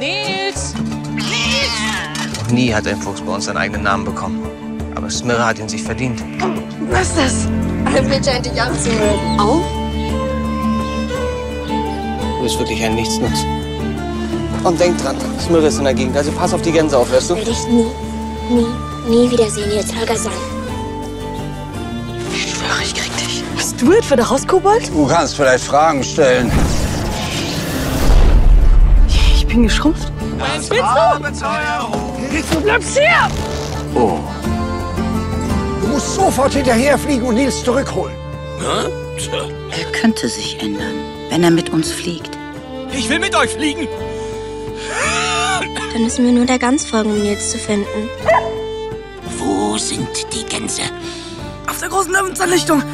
Nils! Noch nie hat ein Fuchs bei uns seinen eigenen Namen bekommen. Aber Smirre hat ihn sich verdient. Was ist das? Alfred scheint dich anzuhören. Auf? Du bist wirklich ein Nichtsnutz. Und denk dran, Smirre ist in der Gegend, also pass auf die Gänse auf, hörst du? will dich nie, nie, nie wiedersehen, jetzt Holger Sand. Ich schwöre, ich krieg dich. Hast du etwa der Hauskobold? Du kannst vielleicht Fragen stellen. Ich bin geschrumpft. Was willst du? Du bleibst hier! Oh. Du musst sofort hinterherfliegen und Nils zurückholen. Er könnte sich ändern, wenn er mit uns fliegt. Ich will mit euch fliegen. Dann müssen wir nur der Gans folgen, um Nils zu finden. Wo sind die Gänse? Auf der großen Löwenzahn-Lichtung.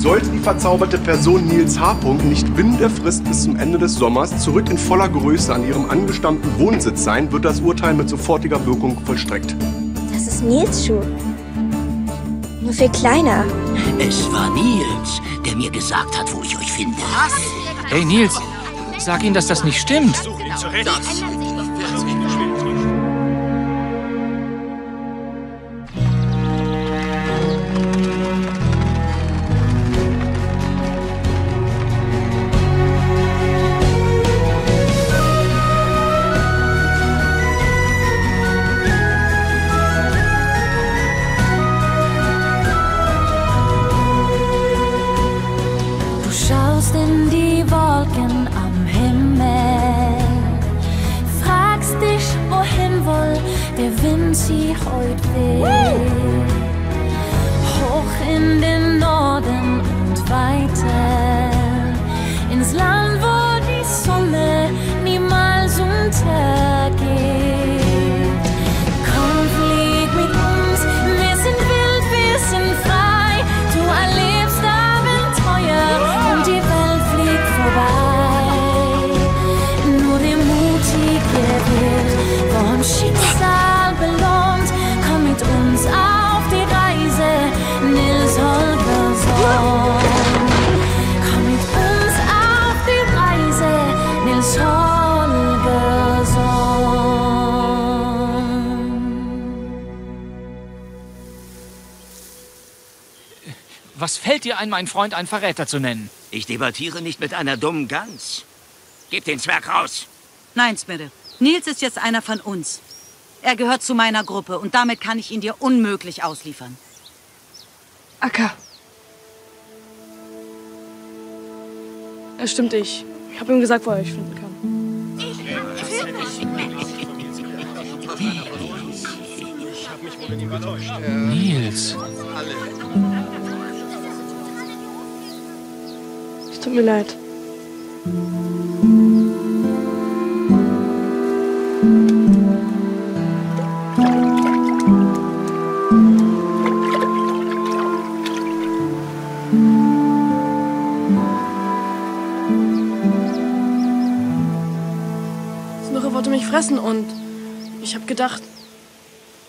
Sollte die verzauberte Person Nils H. nicht binnen der Frist bis zum Ende des Sommers zurück in voller Größe an ihrem angestammten Wohnsitz sein, wird das Urteil mit sofortiger Wirkung vollstreckt. Das ist Nils Schuh. Nur viel kleiner. Es war Nils, der mir gesagt hat, wo ich euch finde. Hey Nils, sag ihnen, dass das nicht stimmt. Du meinen Freund einen Verräter zu nennen? Ich debattiere nicht mit einer dummen Gans. Gib den Zwerg raus. Nein, Smirre. Nils ist jetzt einer von uns. Er gehört zu meiner Gruppe und damit kann ich ihn dir unmöglich ausliefern. Acker. Es stimmt, ich. Ich habe ihm gesagt, wo er euch finden kann. Nils. Es tut mir leid. Smirre wollte mich fressen und ich habe gedacht,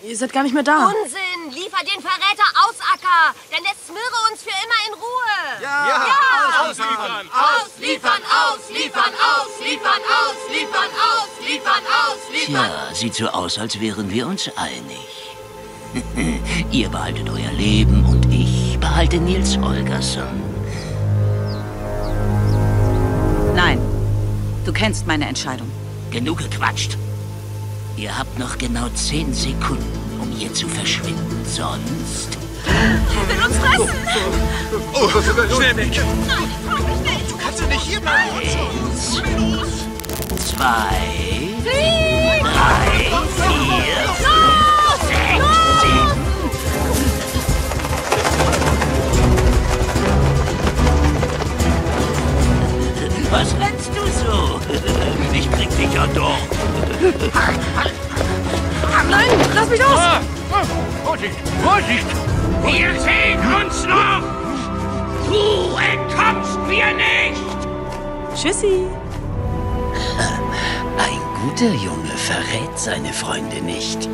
ihr seid gar nicht mehr da. Unsinn! Liefer den Verräter aus, Acker! Dann lässt Smirre uns für immer in Ruhe! Ja. Ausliefern! Ausliefern! Ausliefern! Ausliefern! Ausliefern! Ausliefern! Ausliefern! Tja, sieht so aus, als wären wir uns einig. Ihr behaltet euer Leben und ich behalte Nils Holgersson. Nein. Du kennst meine Entscheidung. Genug gequatscht. Ihr habt noch genau zehn Sekunden, um hier zu verschwinden. Sonst... Er will uns fressen! Oh, schnell weg! Du kannst ja nicht hier bleiben! Eins, zwei, drei, vier, Los! sechs, sieben. Was rennst du so? Ich krieg dich ja doch. Nein, lass mich los! Vorsicht! Vorsicht! Wir sehen uns noch! Du entkommst mir nicht! Tschüssi! Ein guter Junge verrät seine Freunde nicht.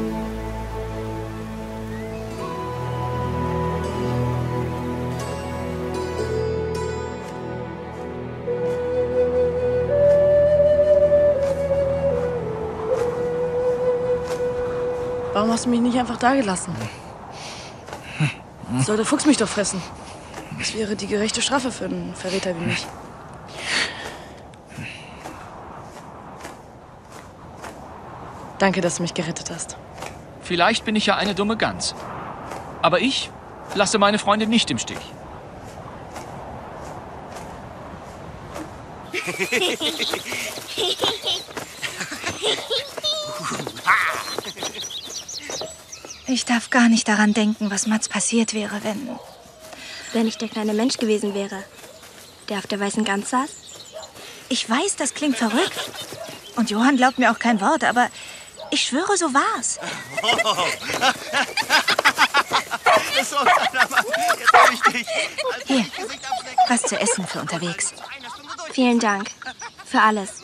Warum hast du mich nicht einfach da gelassen? Soll der Fuchs mich doch fressen? Das wäre die gerechte Strafe für einen Verräter wie mich. Danke, dass du mich gerettet hast. Vielleicht bin ich ja eine dumme Gans. Aber ich lasse meine Freunde nicht im Stich. Ich darf gar nicht daran denken, was Mats passiert wäre, wenn. Wenn ich der kleine Mensch gewesen wäre, der auf der weißen Gans saß. Ich weiß, das klingt verrückt. Und Johann glaubt mir auch kein Wort, aber ich schwöre, so war's. Hier, was zu essen für unterwegs. Vielen Dank. Für alles.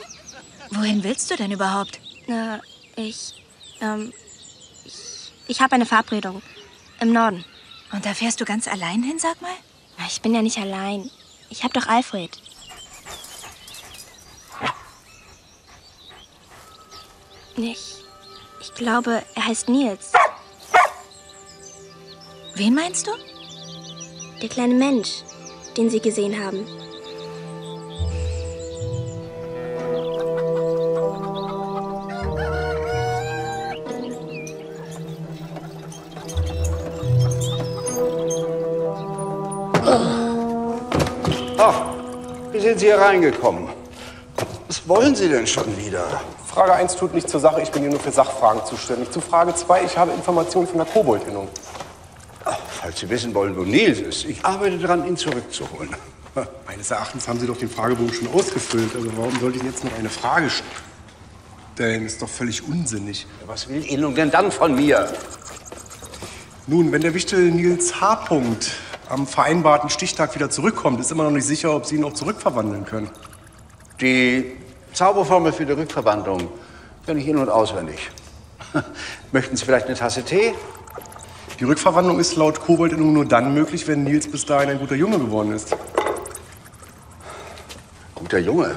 Wohin willst du denn überhaupt? Na, ich. Ähm. Ich, habe eine Verabredung. Im Norden. Und da fährst du ganz allein hin, sag mal? Na, ich bin ja nicht allein. Ich habe doch Alfred. Ich. Ich glaube, er heißt Nils. Wen meinst du? Der kleine Mensch, den Sie gesehen haben. Ach, wie sind Sie hier reingekommen? Was wollen Sie denn schon wieder? Frage 1 tut nichts zur Sache, ich bin hier nur für Sachfragen zuständig. Zu Frage 2, ich habe Informationen von der Koboldinnung. Falls Sie wissen wollen, wo Nils ist, ich arbeite daran, ihn zurückzuholen. Meines Erachtens haben Sie doch den Fragebogen schon ausgefüllt. Also warum sollte ich jetzt noch eine Frage stellen? Ist doch völlig unsinnig. Was will Innung denn dann von mir? Nun, wenn der Wichtel Nils H. -Punkt am vereinbarten Stichtag wieder zurückkommt, ist immer noch nicht sicher, ob Sie ihn auch zurückverwandeln können. Die Zauberformel für die Rückverwandlung kenne ich in- und auswendig. Möchten Sie vielleicht eine Tasse Tee? Die Rückverwandlung ist laut Koboldinnung nur dann möglich, wenn Nils bis dahin ein guter Junge geworden ist. Guter Junge?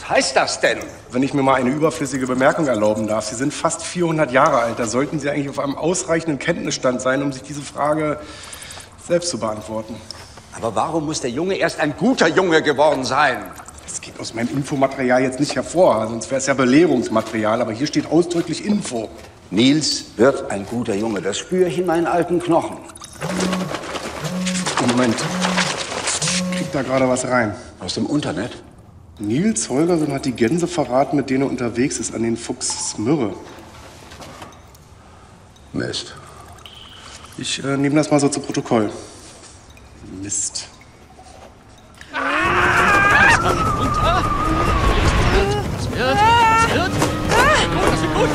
Was heißt das denn? Wenn ich mir mal eine überflüssige Bemerkung erlauben darf, Sie sind fast 400 Jahre alt. Da sollten Sie eigentlich auf einem ausreichenden Kenntnisstand sein, um sich diese Frage selbst zu beantworten. Aber warum muss der Junge erst ein guter Junge geworden sein? Das geht aus meinem Infomaterial jetzt nicht hervor, sonst wäre es ja Belehrungsmaterial, aber hier steht ausdrücklich Info. Nils wird ein guter Junge, das spüre ich in meinen alten Knochen. Moment. Ich krieg da gerade was rein. Aus dem Internet? Nils Holgersen hat die Gänse verraten, mit denen er unterwegs ist, an den Fuchs Myrrhe. Mist. Ich äh, nehme das mal so zu Protokoll. Mist. Runter! Das wird, das wird. Das wird gut, das wird gut.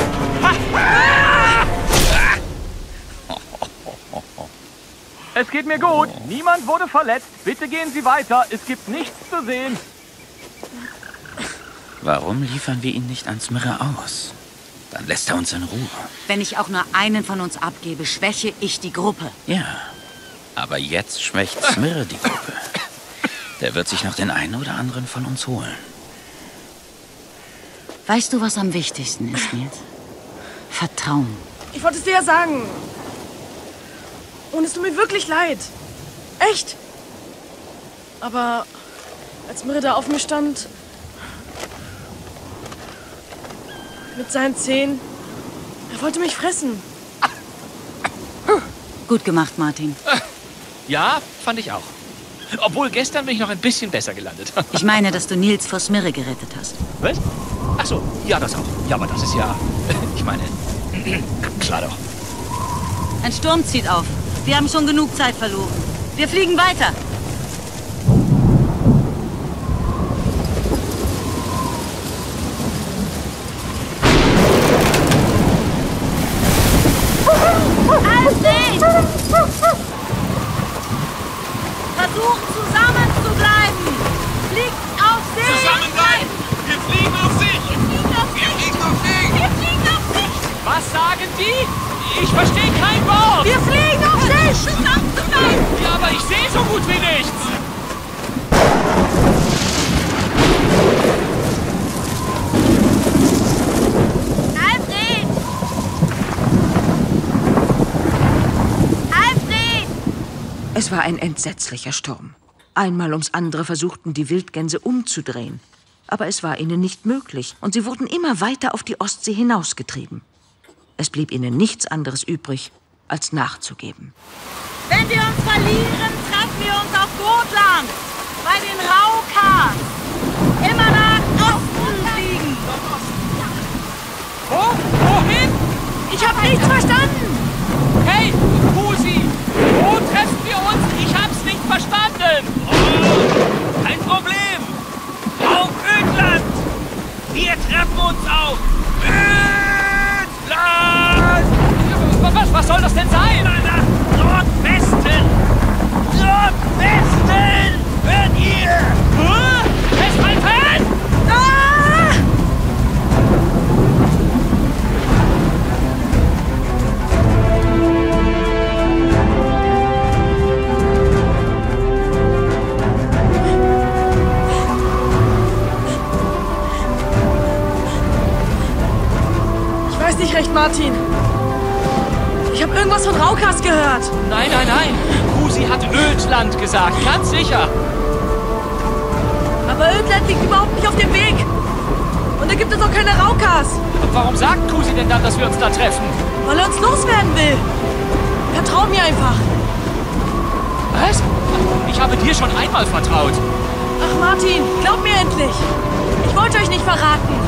Es geht mir gut. Niemand wurde verletzt. Bitte gehen Sie weiter. Es gibt nichts zu sehen. Warum liefern wir ihn nicht ans Mirre aus? Dann lässt er uns in Ruhe. Wenn ich auch nur einen von uns abgebe, schwäche ich die Gruppe. Ja, aber jetzt schwächt Smirre die Gruppe. Der wird sich noch den einen oder anderen von uns holen. Weißt du, was am wichtigsten ist, Nils? Vertrauen. Ich wollte es dir ja sagen. Und es tut mir wirklich leid. Echt. Aber als Mirre da auf mir stand, mit seinen Zähnen, er wollte mich fressen. Gut gemacht, Martin. Ja, fand ich auch. Obwohl gestern bin ich noch ein bisschen besser gelandet. Ich meine, dass du Nils vor Smirre gerettet hast. Was? Ach so, ja, das auch. Ja, aber das ist ja. Ich meine. Klar doch. Ein Sturm zieht auf. Wir haben schon genug Zeit verloren. Wir fliegen weiter. Alfred! Versucht zusammen zu bleiben! Fliegt auf See! Zusammenbleiben! Wir fliegen auf sich! Wir fliegen auf Wir fliegen auf sich! Wir fliegen auf sich! Was sagen die? Ich verstehe kein Wort! Wir fliegen auf sich! Verdammt bleiben! Ja, aber ich sehe so gut wie nichts! Alfred! Es war ein entsetzlicher Sturm. Einmal ums andere versuchten die Wildgänse umzudrehen. Aber es war ihnen nicht möglich und sie wurden immer weiter auf die Ostsee hinausgetrieben. Es blieb ihnen nichts anderes übrig, als nachzugeben. Wenn wir uns verlieren, treffen wir uns auf Gotland. Bei den Raukas. Immer nach Osten fliegen. Wo? Wohin? Ich hab nichts verstanden! Hey, Kusi! Wo treffen wir uns? Ich hab's nicht verstanden! Oh, kein Problem! Irgendwas von Raukas gehört. Nein, nein, nein. Kusi hat Ödland gesagt, ganz sicher. Aber Ödland liegt überhaupt nicht auf dem Weg. Und da gibt es auch keine Raukas. Warum sagt Kusi denn dann, dass wir uns da treffen? Weil er uns loswerden will. Vertrau mir einfach. Was? Ich habe dir schon einmal vertraut. Ach, Martin, glaub mir endlich. Ich wollte euch nicht verraten.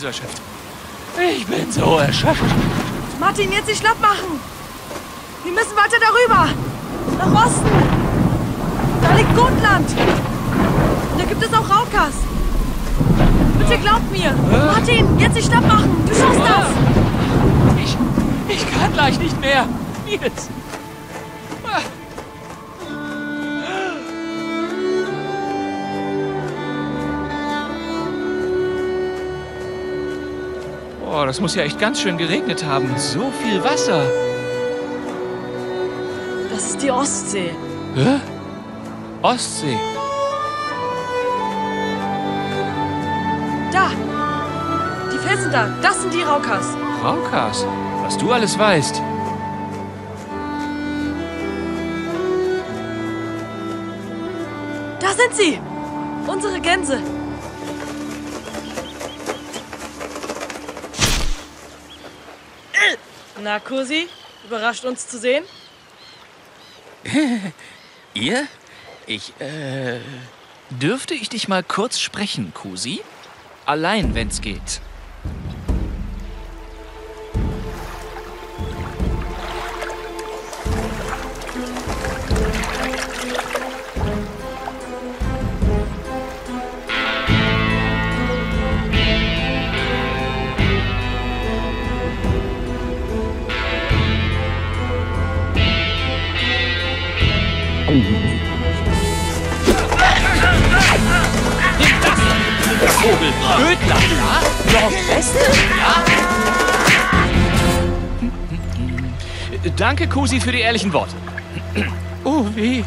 Bin so erschöpft. Ich bin so erschöpft. Martin, jetzt nicht schlapp machen. Wir müssen weiter darüber. Nach Osten. Da liegt Gotland. Und da gibt es auch Raukas. Bitte glaub mir. Martin, jetzt nicht schlapp machen. Du schaffst das. Ich, ich kann gleich nicht mehr. Nils. Das muss ja echt ganz schön geregnet haben. So viel Wasser. Das ist die Ostsee. Hä? Ostsee. Da. Die Felsen da. Das sind die Raukas. Raukas. Was du alles weißt. Da sind sie. Unsere Gänse. Na, Kursi, überrascht uns zu sehen? Ihr? Ich, äh. Dürfte ich dich mal kurz sprechen, Kusi? Allein, wenn's geht. Kusi, für die ehrlichen Worte. Oh, weh.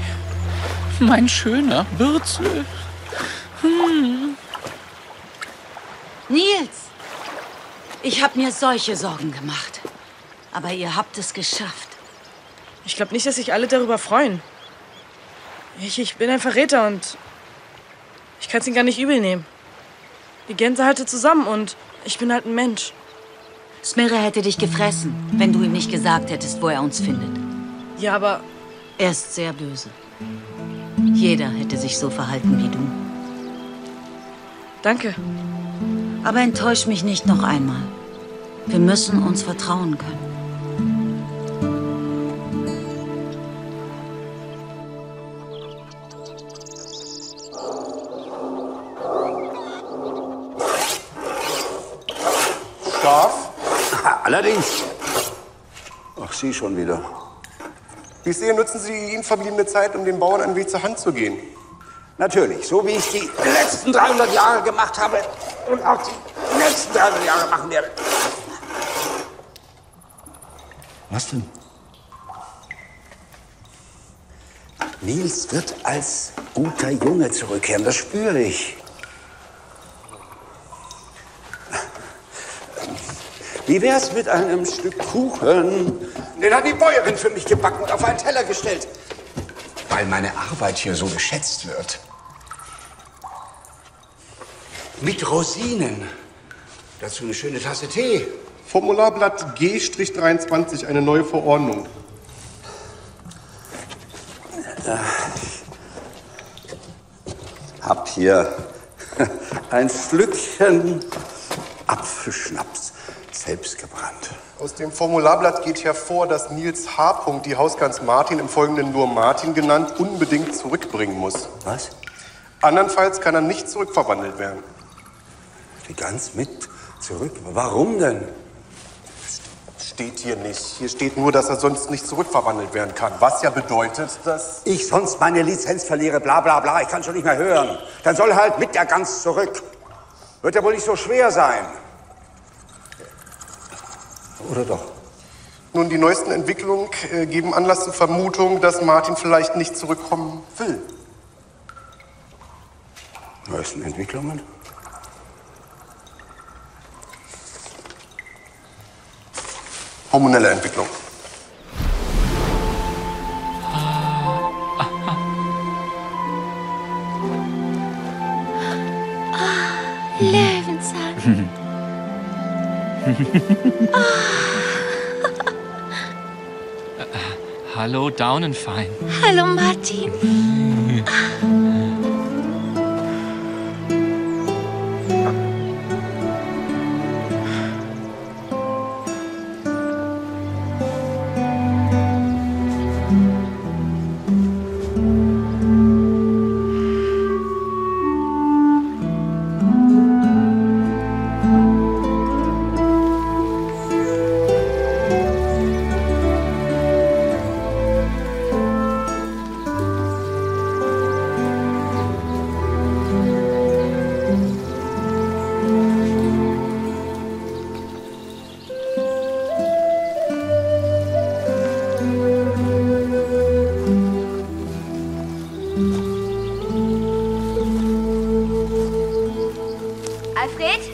Mein schöner Bürzel. Hm. Nils, ich habe mir solche Sorgen gemacht. Aber ihr habt es geschafft. Ich glaube nicht, dass sich alle darüber freuen. Ich, ich bin ein Verräter und ich kann es ihnen gar nicht übel nehmen. Die Gänse halten zusammen und ich bin halt ein Mensch. Smirre hätte dich gefressen, wenn du ihm nicht gesagt hättest, wo er uns findet. Ja, aber Er ist sehr böse. Jeder hätte sich so verhalten wie du. danke. Aber enttäusch mich nicht noch einmal. Wir müssen uns vertrauen können. Sie schon wieder. Wie ich sehe, nutzen Sie die Ihnen verbliebene Zeit, um den Bauern ein wenig zur Hand zu gehen. Natürlich, so wie ich die letzten 300 Jahre gemacht habe und auch die nächsten 300 Jahre machen werde. Was denn? Nils wird als guter Junge zurückkehren, das spüre ich. Wie wär's mit einem Stück Kuchen? Den hat die Bäuerin für mich gebacken und auf einen Teller gestellt. Weil meine Arbeit hier so geschätzt wird. Mit Rosinen. Dazu eine schöne Tasse Tee. Formularblatt G-23, eine neue Verordnung. Hab hier ein Schlückchen Apfelschnaps, selbst gebrannt. Aus dem Formularblatt geht hervor, dass Nils H. die Hausgans Martin, im Folgenden nur Martin genannt, unbedingt zurückbringen muss. Was? Andernfalls kann er nicht zurückverwandelt werden. Die Gans mit zurück? Warum denn? Steht hier nicht. Hier steht nur, dass er sonst nicht zurückverwandelt werden kann. Was ja bedeutet, dass... Ich sonst meine Lizenz verliere, bla bla bla. Ich kann schon nicht mehr hören. Dann soll halt mit der Gans zurück. Wird ja wohl nicht so schwer sein. Oder doch? Nun, die neuesten Entwicklungen äh, geben Anlass zur Vermutung, dass Martin vielleicht nicht zurückkommen will. Neuesten Entwicklungen? Hormonelle Entwicklung. Löwenzahn. Hallo, Daunenfein. Hallo, Martin. Alfred!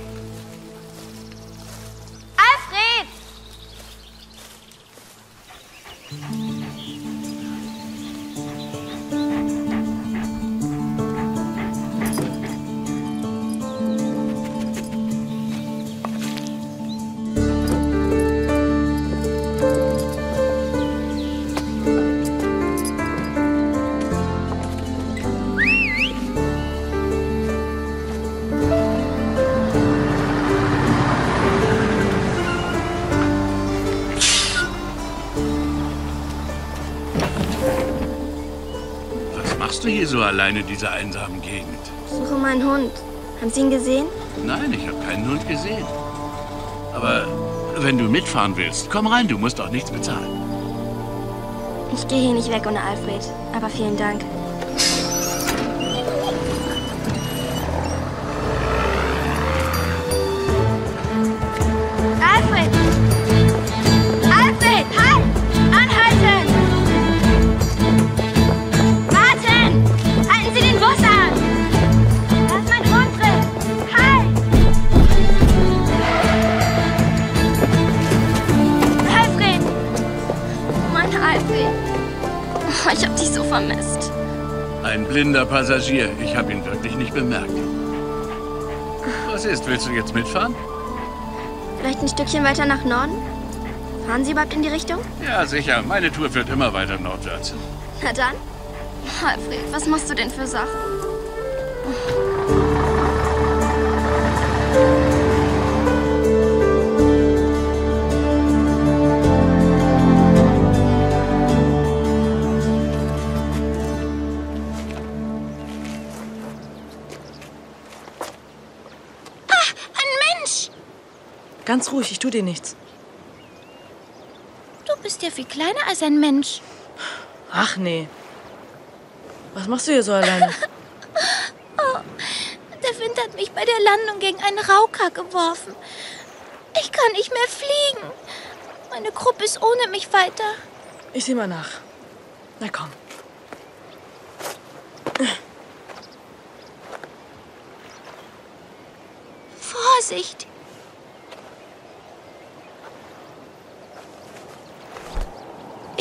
So allein in dieser einsamen Gegend? Ich suche meinen Hund. Haben Sie ihn gesehen? Nein, ich habe keinen Hund gesehen. Aber wenn du mitfahren willst, komm rein, du musst auch nichts bezahlen. Ich gehe hier nicht weg ohne Alfred. Aber vielen Dank. Blinder Passagier. Ich habe ihn wirklich nicht bemerkt. Was ist? Willst du jetzt mitfahren? Vielleicht ein Stückchen weiter nach Norden? Fahren Sie überhaupt in die Richtung? Ja, sicher. Meine Tour führt immer weiter nordwärts. Na dann. Alfred, was machst du denn für Sachen? Ganz ruhig, ich tu dir nichts. Du bist ja viel kleiner als ein Mensch. Ach nee. Was machst du hier so alleine? hat mich bei der Landung gegen einen Rauker geworfen. Ich kann nicht mehr fliegen. Meine Gruppe ist ohne mich weiter. Ich sehe mal nach. Na komm. Vorsicht!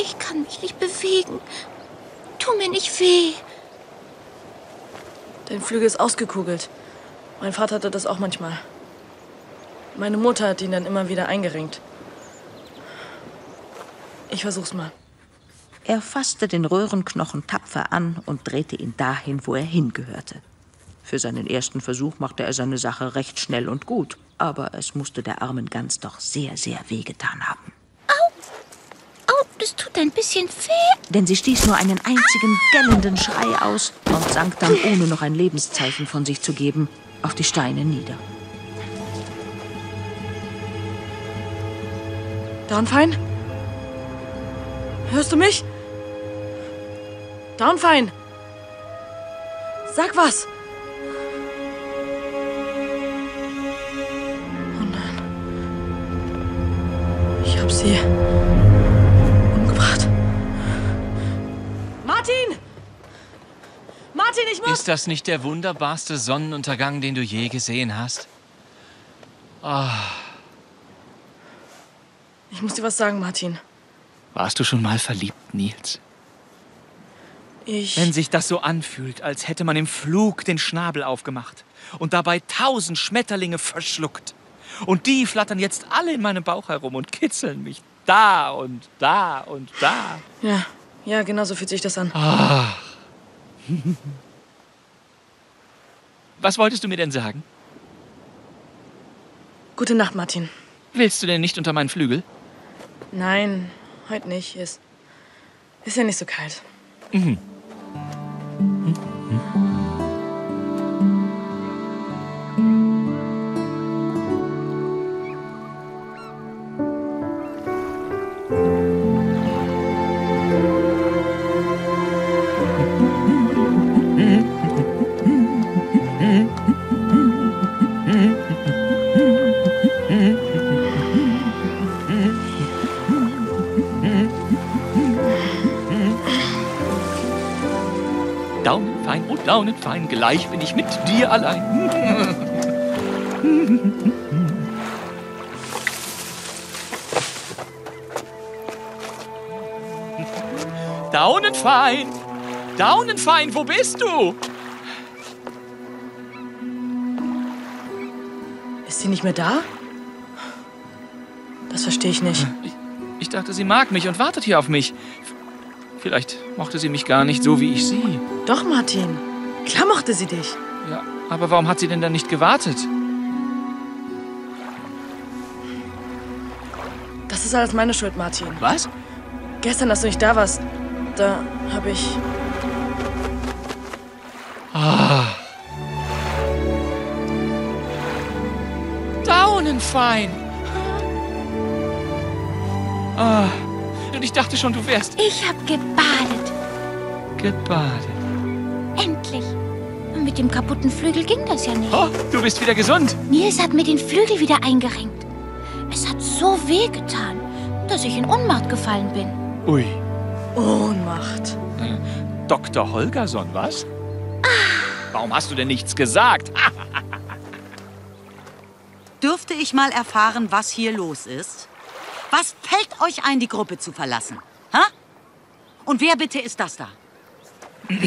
Ich kann mich nicht bewegen. Tu mir nicht weh. Dein Flügel ist ausgekugelt. Mein Vater hatte das auch manchmal. Meine Mutter hat ihn dann immer wieder eingerenkt. Ich versuch's mal. Er fasste den Röhrenknochen tapfer an und drehte ihn dahin, wo er hingehörte. Für seinen ersten Versuch machte er seine Sache recht schnell und gut, aber es musste der armen Gans doch sehr, sehr wehgetan haben. Oh, das tut ein bisschen weh. Denn sie stieß nur einen einzigen gellenden Schrei aus und sank dann, ohne noch ein Lebenszeichen von sich zu geben, auf die Steine nieder. Downfein? Hörst du mich? Downfein! Sag was! Oh nein. Ich hab sie Ich muss... Ist das nicht der wunderbarste Sonnenuntergang, den du je gesehen hast? Ah, Ich muss dir was sagen, Martin. warst du schon mal verliebt, Nils? Ich... Wenn sich das so anfühlt, als hätte man im Flug den Schnabel aufgemacht und dabei tausend Schmetterlinge verschluckt. Und die flattern jetzt alle in meinem Bauch herum und kitzeln mich da und da und da. Ja, ja, genau so fühlt sich das an. Ah. Was wolltest du mir denn sagen? Gute Nacht, Martin. Willst du denn nicht unter meinen Flügel? Nein, heute nicht. Ist, ist ja nicht so kalt. Mhm. Daunenfein, gleich bin ich mit dir allein. Daunenfein! Daunenfein, wo bist du? Ist sie nicht mehr da? Das verstehe ich nicht. Ich dachte, sie mag mich und wartet hier auf mich. Vielleicht mochte sie mich gar nicht so, wie ich sie. Doch, Martin. Klar mochte sie dich. Ja, aber warum hat sie denn dann nicht gewartet? Das ist alles meine Schuld, Martin. Was? Gestern, als du nicht da warst, da habe ich. Ah. Daunenfein! Ah. Und ich dachte schon, du wärst Ich hab gebadet. gebadet. Mit dem kaputten Flügel ging das ja nicht. Oh, du bist wieder gesund. Nils hat mir den Flügel wieder eingerenkt. Es hat so weh getan, dass ich in Ohnmacht gefallen bin. Ui. Ohnmacht. Dr. Holgersson, was? Warum hast du denn nichts gesagt? Ah, Dürfte ich mal erfahren, was hier los ist? Was fällt euch ein, die Gruppe zu verlassen? Ha? Und wer bitte ist das da?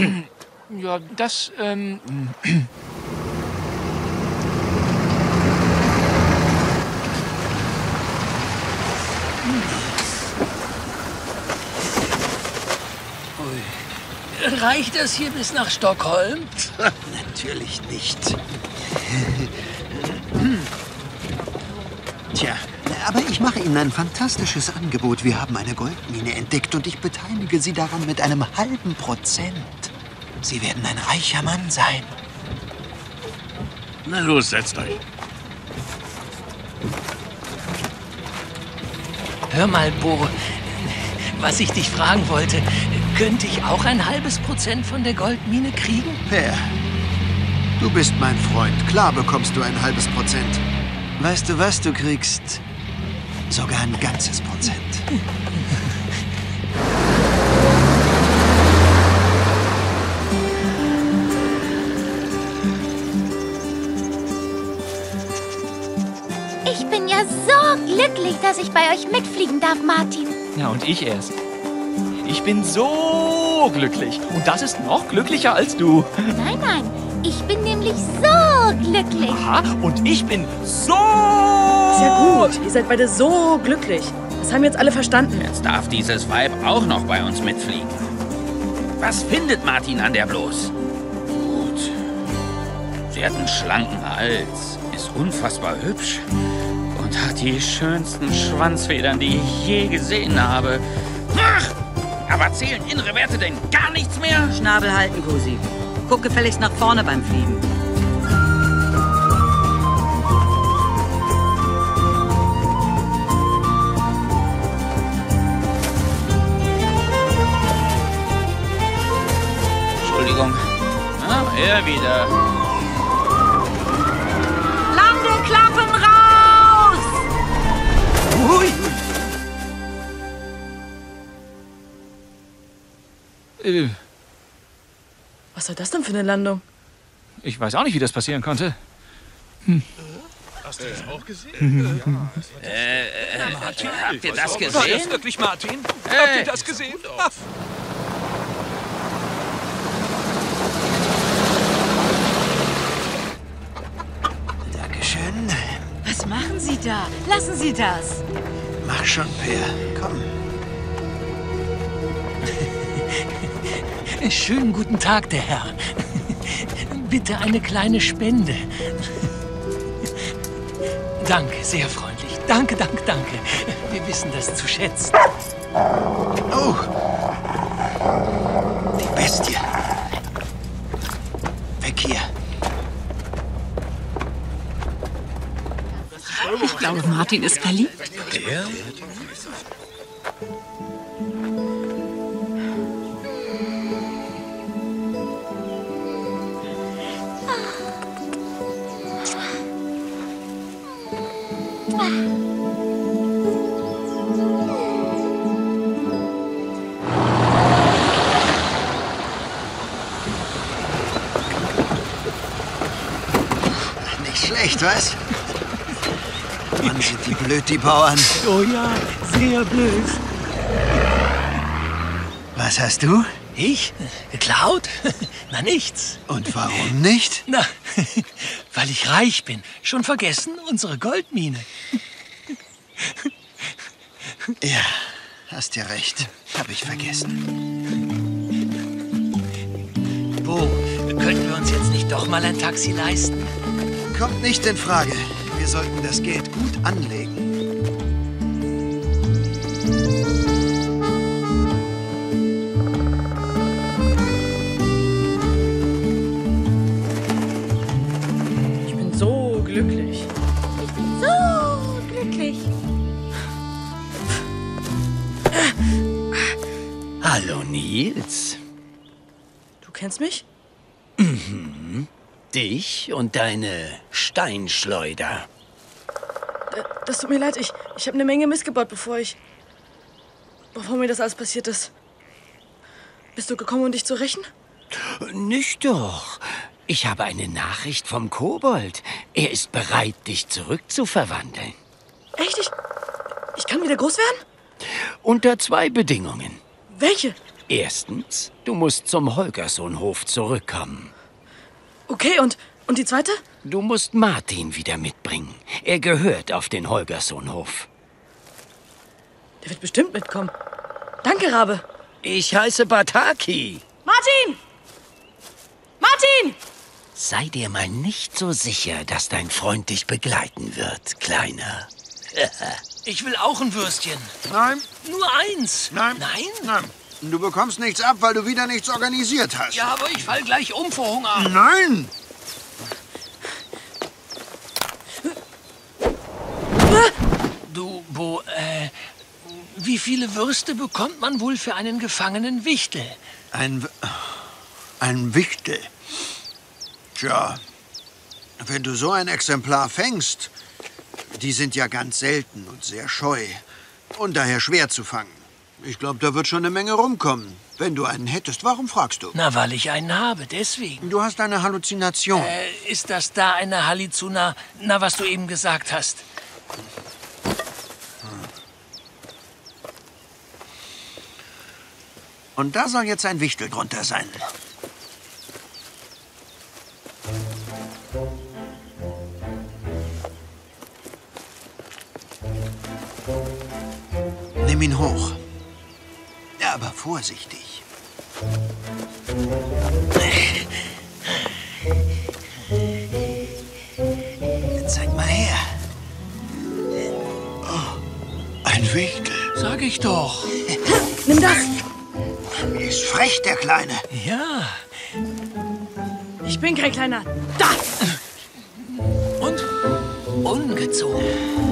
Ja, das, ähm. Reicht das hier bis nach Stockholm? Natürlich nicht. Tja, aber ich mache Ihnen ein fantastisches Angebot. Wir haben eine Goldmine entdeckt und ich beteilige Sie daran mit einem halben Prozent. Sie werden ein reicher Mann sein. Na los, setzt euch. Hör mal, Bo, was ich dich fragen wollte, könnte ich auch ein halbes Prozent von der Goldmine kriegen? Wer? Du bist mein Freund. Klar bekommst du ein halbes Prozent. Weißt du was, du kriegst sogar ein ganzes Prozent. dass ich bei euch mitfliegen darf, Martin. Ja, und ich erst. Ich bin so glücklich. Und das ist noch glücklicher als du. Nein, nein, ich bin nämlich so glücklich. Aha, und ich bin so... Sehr gut. Ihr seid beide so glücklich. Das haben jetzt alle verstanden. Jetzt darf dieses Weib auch noch bei uns mitfliegen. Was findet Martin an der bloß? Gut. Sie hat einen schlanken Hals, ist unfassbar hübsch die schönsten Schwanzfedern, die ich je gesehen habe. Ach, aber zählen innere Werte denn gar nichts mehr? Schnabel halten, Cosi. Guck gefälligst nach vorne beim Fliegen. Entschuldigung. Ah, er wieder. Äh, Was soll das denn für eine Landung? ich weiß auch nicht, wie das passieren konnte. Hast du das auch gesehen? Äh, äh, Martin, habt ihr das gesehen? War das wirklich Martin? Hey. Habt ihr das gesehen? Dankeschön. Was machen Sie da? Lassen Sie das. Mach schon, Per. Komm. Schönen guten Tag, der Herr. Bitte eine kleine Spende. Danke, sehr freundlich. Danke, danke, danke. Wir wissen das zu schätzen. Oh. Die Bestie. Weg hier. Ich glaube, Martin ist verliebt. Der? Schlecht, was? Mann, sind die blöd, die Bauern. Oh ja, sehr blöd. Was hast du? Ich? Geklaut? Na nichts. Und warum nicht? Na, weil ich reich bin. Schon vergessen? Unsere Goldmine. Ja, hast ja recht. Hab ich vergessen. Bo, könnten wir uns jetzt nicht doch mal ein Taxi leisten? Kommt nicht in Frage. Wir sollten das Geld gut anlegen. Ich bin so glücklich. Ich bin so glücklich. Hallo, Nils. Du kennst mich? Mhm. Dich und deine Steinschleuder. Äh, Das tut mir leid. Ich, ich habe eine Menge Mist gebaut, bevor ich. bevor mir das alles passiert ist. Bist du gekommen, um dich zu rächen? Nicht doch. Ich habe eine Nachricht vom Kobold. Er ist bereit, dich zurückzuverwandeln. Echt? Ich. ich kann wieder groß werden? Unter zwei Bedingungen. Welche? Erstens, du musst zum Holgerssohnhof zurückkommen. Okay, und. und die zweite? Du musst Martin wieder mitbringen. Er gehört auf den Holgerssohnhof. Der wird bestimmt mitkommen. Danke, Rabe. Ich heiße Bataki. Martin! Martin! Sei dir mal nicht so sicher, dass dein Freund dich begleiten wird, Kleiner. Ich will auch ein Würstchen. Nein. Nur eins. Nein. Nein? Nein. Du bekommst nichts ab, weil du wieder nichts organisiert hast. Ja, aber ich fall gleich um vor Hunger. Nein! Du, Bo, äh, wie viele Würste bekommt man wohl für einen gefangenen Wichtel? Ein, ein Wichtel. Tja, Wenn du so ein Exemplar fängst, die sind ja ganz selten und sehr scheu und daher schwer zu fangen. Ich glaube, da wird schon eine Menge rumkommen. Wenn du einen hättest, warum fragst du? Na, weil ich einen habe, deswegen. Du hast eine Halluzination. Äh, ist das da eine Halizuna, na, was du eben gesagt hast? Und da soll jetzt ein Wichtel drunter sein. Nimm ihn hoch. Aber vorsichtig. Zeig mal her. Oh, ein Wichtel. Sag ich doch. Nimm das. Ist frech, der Kleine. Ja. Ich bin kein kleiner. Da! Und? Ungezogen.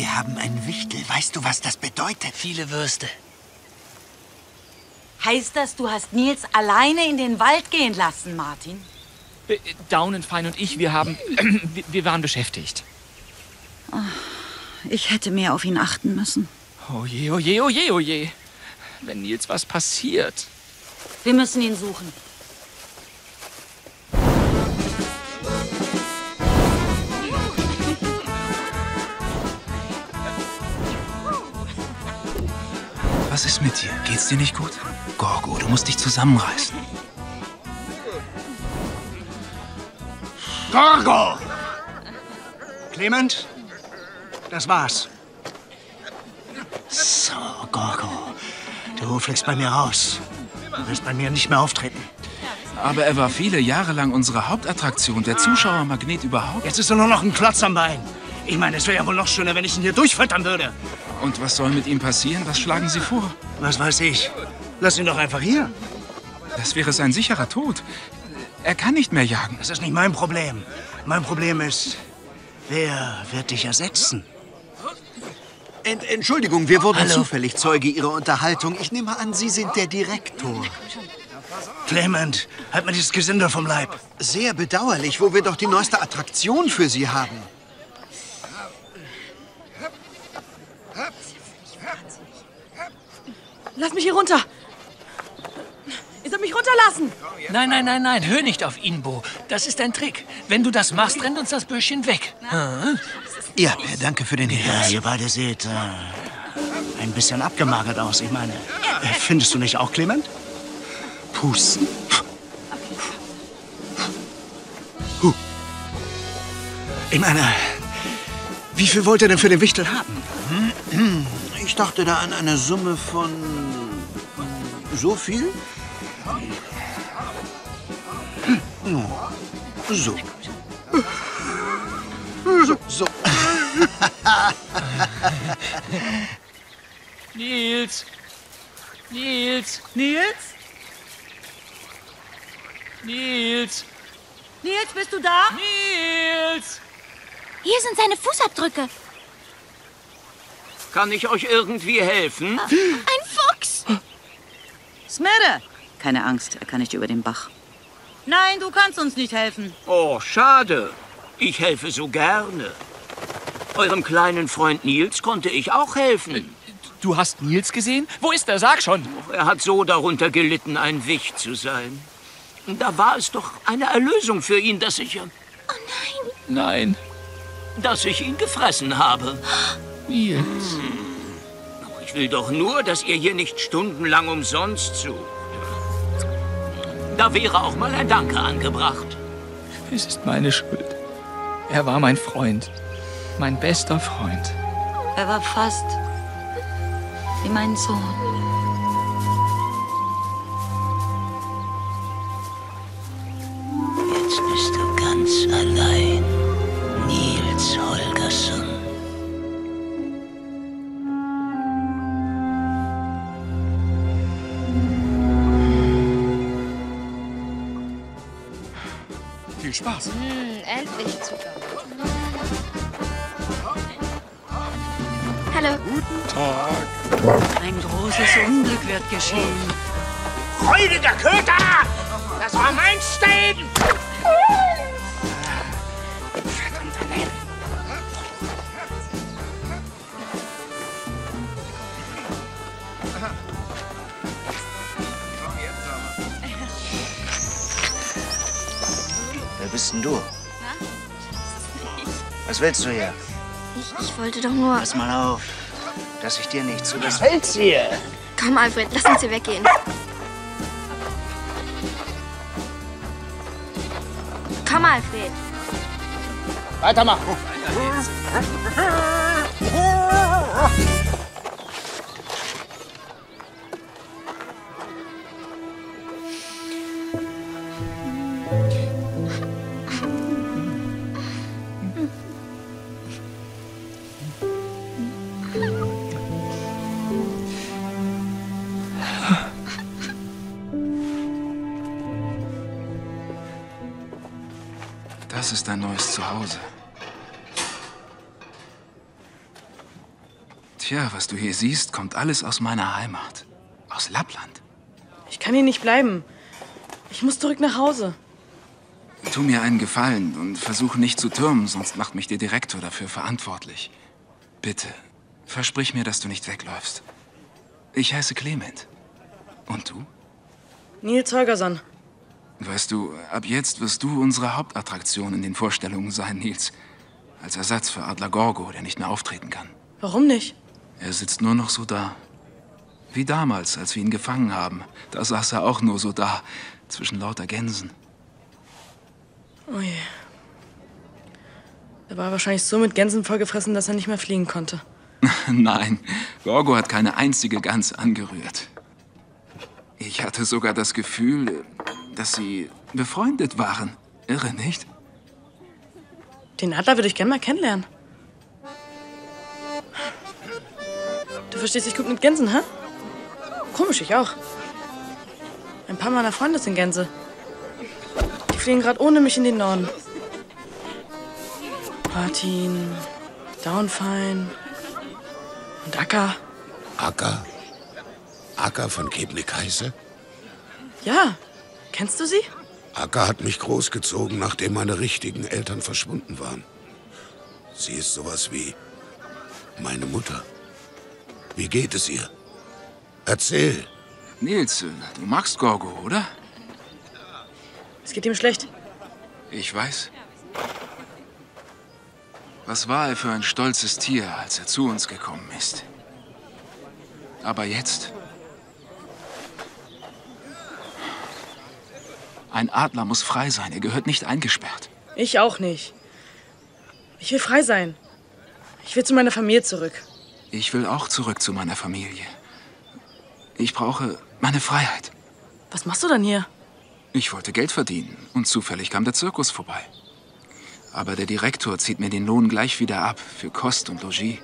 Wir haben ein Wichtel. Weißt du, was das bedeutet? Viele Würste. Heißt das, du hast Nils alleine in den Wald gehen lassen, Martin? Äh, Daunenfein und ich, wir haben. wir- wir waren beschäftigt. Ich hätte mehr auf ihn achten müssen. Oh je, oh je, oh je, oh je. Wenn Nils was passiert. Wir müssen ihn suchen. Was ist mit dir? Geht's dir nicht gut? Gorgo, du musst dich zusammenreißen. Gorgo! Clement, das war's. So, Gorgo. Du fliegst bei mir raus. Du wirst bei mir nicht mehr auftreten. Aber er war viele Jahre lang unsere Hauptattraktion, der Zuschauermagnet überhaupt. Jetzt ist er nur noch ein Klotz am Bein. Ich meine, es wäre ja wohl noch schöner, wenn ich ihn hier durchfüttern würde. Und was soll mit ihm passieren? Was schlagen Sie vor? Was weiß ich. Lass ihn doch einfach hier. Das wäre sein sicherer Tod. Er kann nicht mehr jagen. Das ist nicht mein Problem. Mein Problem ist, wer wird dich ersetzen? Ent Entschuldigung, wir wurden Hallo. zufällig Zeuge Ihrer Unterhaltung. Ich nehme an, Sie sind der Direktor. Clement, halt mir dieses Gesindel vom Leib. Sehr bedauerlich, wo wir doch die neueste Attraktion für Sie haben. Lass mich hier runter. Ihr sollt mich runterlassen. Nein, nein, nein, nein, hör nicht auf ihn, Bo. Das ist ein Trick. Wenn du das machst, rennt uns das Bürschchen weg. Hm? Ja, danke für den Ja, Hinweis. ihr beide seht äh, ein bisschen abgemagert aus. Ich meine, äh, findest du nicht auch, Clement? Pusten. Huh. Ich meine, wie viel wollt ihr denn für den Wichtel haben? Ich dachte da an eine Summe von so viel? Oh, So. So, so. Nils! Nils! Nils? Nils! Nils, bist du da? Nils! Hier sind seine Fußabdrücke. Kann ich euch irgendwie helfen? Ein Fuchs! Smerre! Keine Angst, er kann nicht über den Bach. Nein, du kannst uns nicht helfen. Oh, schade. Ich helfe so gerne. Eurem kleinen Freund Nils konnte ich auch helfen. Du hast Nils gesehen? Wo ist er? Sag schon. Er hat so darunter gelitten, ein Wicht zu sein. Da war es doch eine Erlösung für ihn, dass ich, Nein. dass ich ihn gefressen habe. Nils. Aber ich will doch nur, dass ihr hier nicht stundenlang umsonst sucht. Da wäre auch mal ein Danke angebracht. Es ist meine Schuld. Er war mein Freund. Mein bester Freund. Er war fast wie mein Sohn. Jetzt bist du ganz allein, Nils Holgersson. Viel Spaß. Hm, endlich Zucker. Hallo. Guten Tag. Ein großes Unglück wird geschehen. Räudiger Köter! Das war mein Stein! Bist denn du? Was willst du hier? Ich, ich wollte doch nur... Pass mal auf, dass ich dir nicht zu das Feld ziehe. Komm, Alfred, lass uns hier weggehen. Komm, Alfred. Weitermachen. Das ist dein neues Zuhause. Tja, was du hier siehst, kommt alles aus meiner Heimat. Aus Lappland. Ich kann hier nicht bleiben. Ich muss zurück nach Hause. Tu mir einen Gefallen und versuch nicht zu türmen, sonst macht mich der Direktor dafür verantwortlich. Bitte, versprich mir, dass du nicht wegläufst. Ich heiße Clement. Und du? Nils Holgersson. Weißt du, ab jetzt wirst du unsere Hauptattraktion in den Vorstellungen sein, Nils. Als Ersatz für Adler Gorgo, der nicht mehr auftreten kann. Warum nicht? Er sitzt nur noch so da. Wie damals, als wir ihn gefangen haben. Da saß er auch nur so da, zwischen lauter Gänsen. Oh je. Er war wahrscheinlich so mit Gänsen vollgefressen, dass er nicht mehr fliegen konnte. Nein, Gorgo hat keine einzige Gans angerührt. Ich hatte sogar das Gefühl, dass sie befreundet waren. Irre, nicht? Den Adler würde ich gerne mal kennenlernen. Du verstehst dich gut mit Gänsen, hä? Komisch, ich auch. Ein paar meiner Freunde sind Gänse. Die fliegen gerade ohne mich in den Norden. Martin, Downfine und Acker. Acker? Acker von Kebnekaise? Ja, kennst du sie? Acker hat mich großgezogen, nachdem meine richtigen Eltern verschwunden waren. Sie ist sowas wie meine Mutter. Wie geht es ihr? Erzähl. Nils, du magst Gorgo, oder? Es geht ihm schlecht. Ich weiß. Was war er für ein stolzes Tier, als er zu uns gekommen ist? Aber jetzt. Ein Adler muss frei sein. Er gehört nicht eingesperrt. Ich auch nicht. Ich will frei sein. Ich will zu meiner Familie zurück. Ich will auch zurück zu meiner Familie. Ich brauche meine Freiheit. Was machst du denn hier? Ich wollte Geld verdienen und zufällig kam der Zirkus vorbei. Aber der Direktor zieht mir den Lohn gleich wieder ab für Kost und Logis.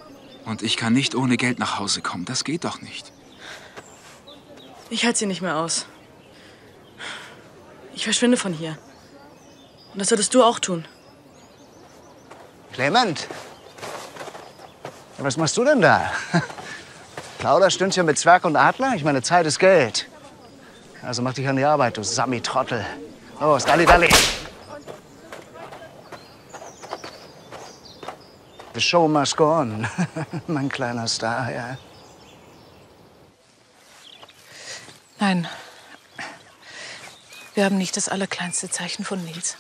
Und ich kann nicht ohne Geld nach Hause kommen. Das geht doch nicht. Ich halte sie nicht mehr aus. Ich verschwinde von hier. Und das solltest du auch tun. Clement. Ja, was machst du denn da? Plauderstündchen mit Zwerg und Adler? Ich meine, Zeit ist Geld. Also mach dich an die Arbeit, du Sammi-Trottel. Los, Dalli, Dalli. The show must go on. mein kleiner Star, ja. Nein. Wir haben nicht das allerkleinste Zeichen von Nils.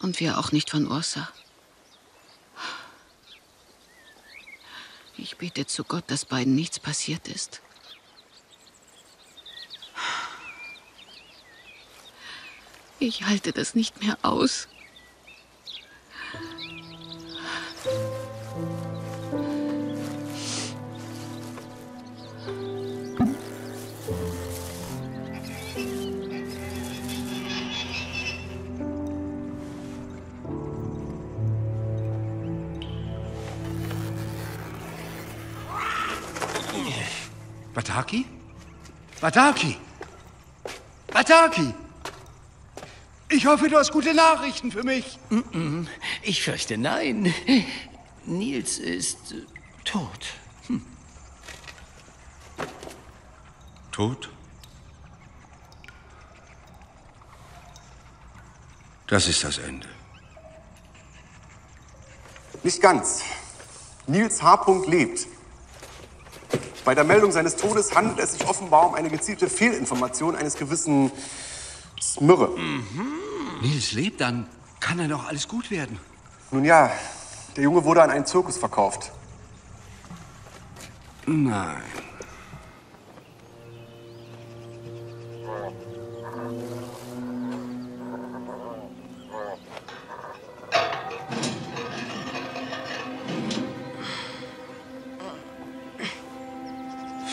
Und wir auch nicht von Ursa. Ich bete zu Gott, dass beiden nichts passiert ist. Ich halte das nicht mehr aus. Bataki! Bataki! Ich hoffe, du hast gute Nachrichten für mich. Ich fürchte nein. Nils ist äh, tot. Hm. Tot? Das ist das Ende. Nicht ganz. Nils H. lebt. Bei der Meldung seines Todes handelt es sich offenbar um eine gezielte Fehlinformation eines gewissen Smürre. Nils lebt, dann kann er doch alles gut werden. Nun ja, der Junge wurde an einen Zirkus verkauft. Nein.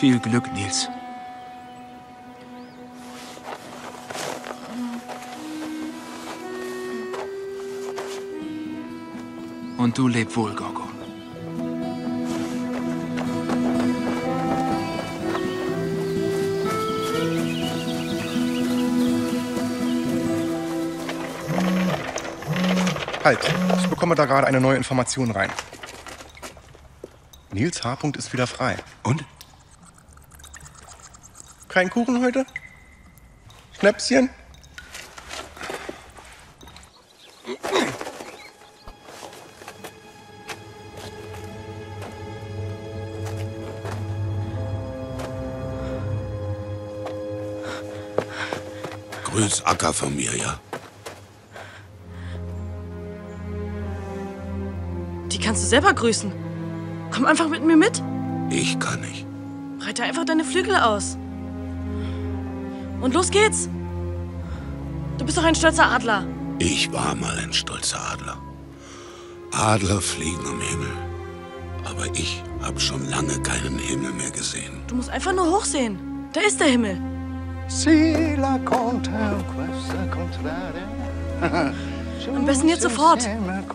Viel Glück, Nils. Und du leb wohl, Gorgo. Halt, ich bekomme da gerade eine neue Information rein. Nils H. ist wieder frei. Kein Kuchen heute? Schnäpschen? Grüß Acker von mir, ja? Die kannst du selber grüßen. Komm einfach mit mir mit. Ich kann nicht. Breite einfach deine Flügel aus. Und los geht's. Du bist doch ein stolzer Adler. Ich war mal ein stolzer Adler. Adler fliegen am Himmel. Aber ich habe schon lange keinen Himmel mehr gesehen. Du musst einfach nur hochsehen. Da ist der Himmel. Si la conta questa contraria. Am besten jetzt sofort.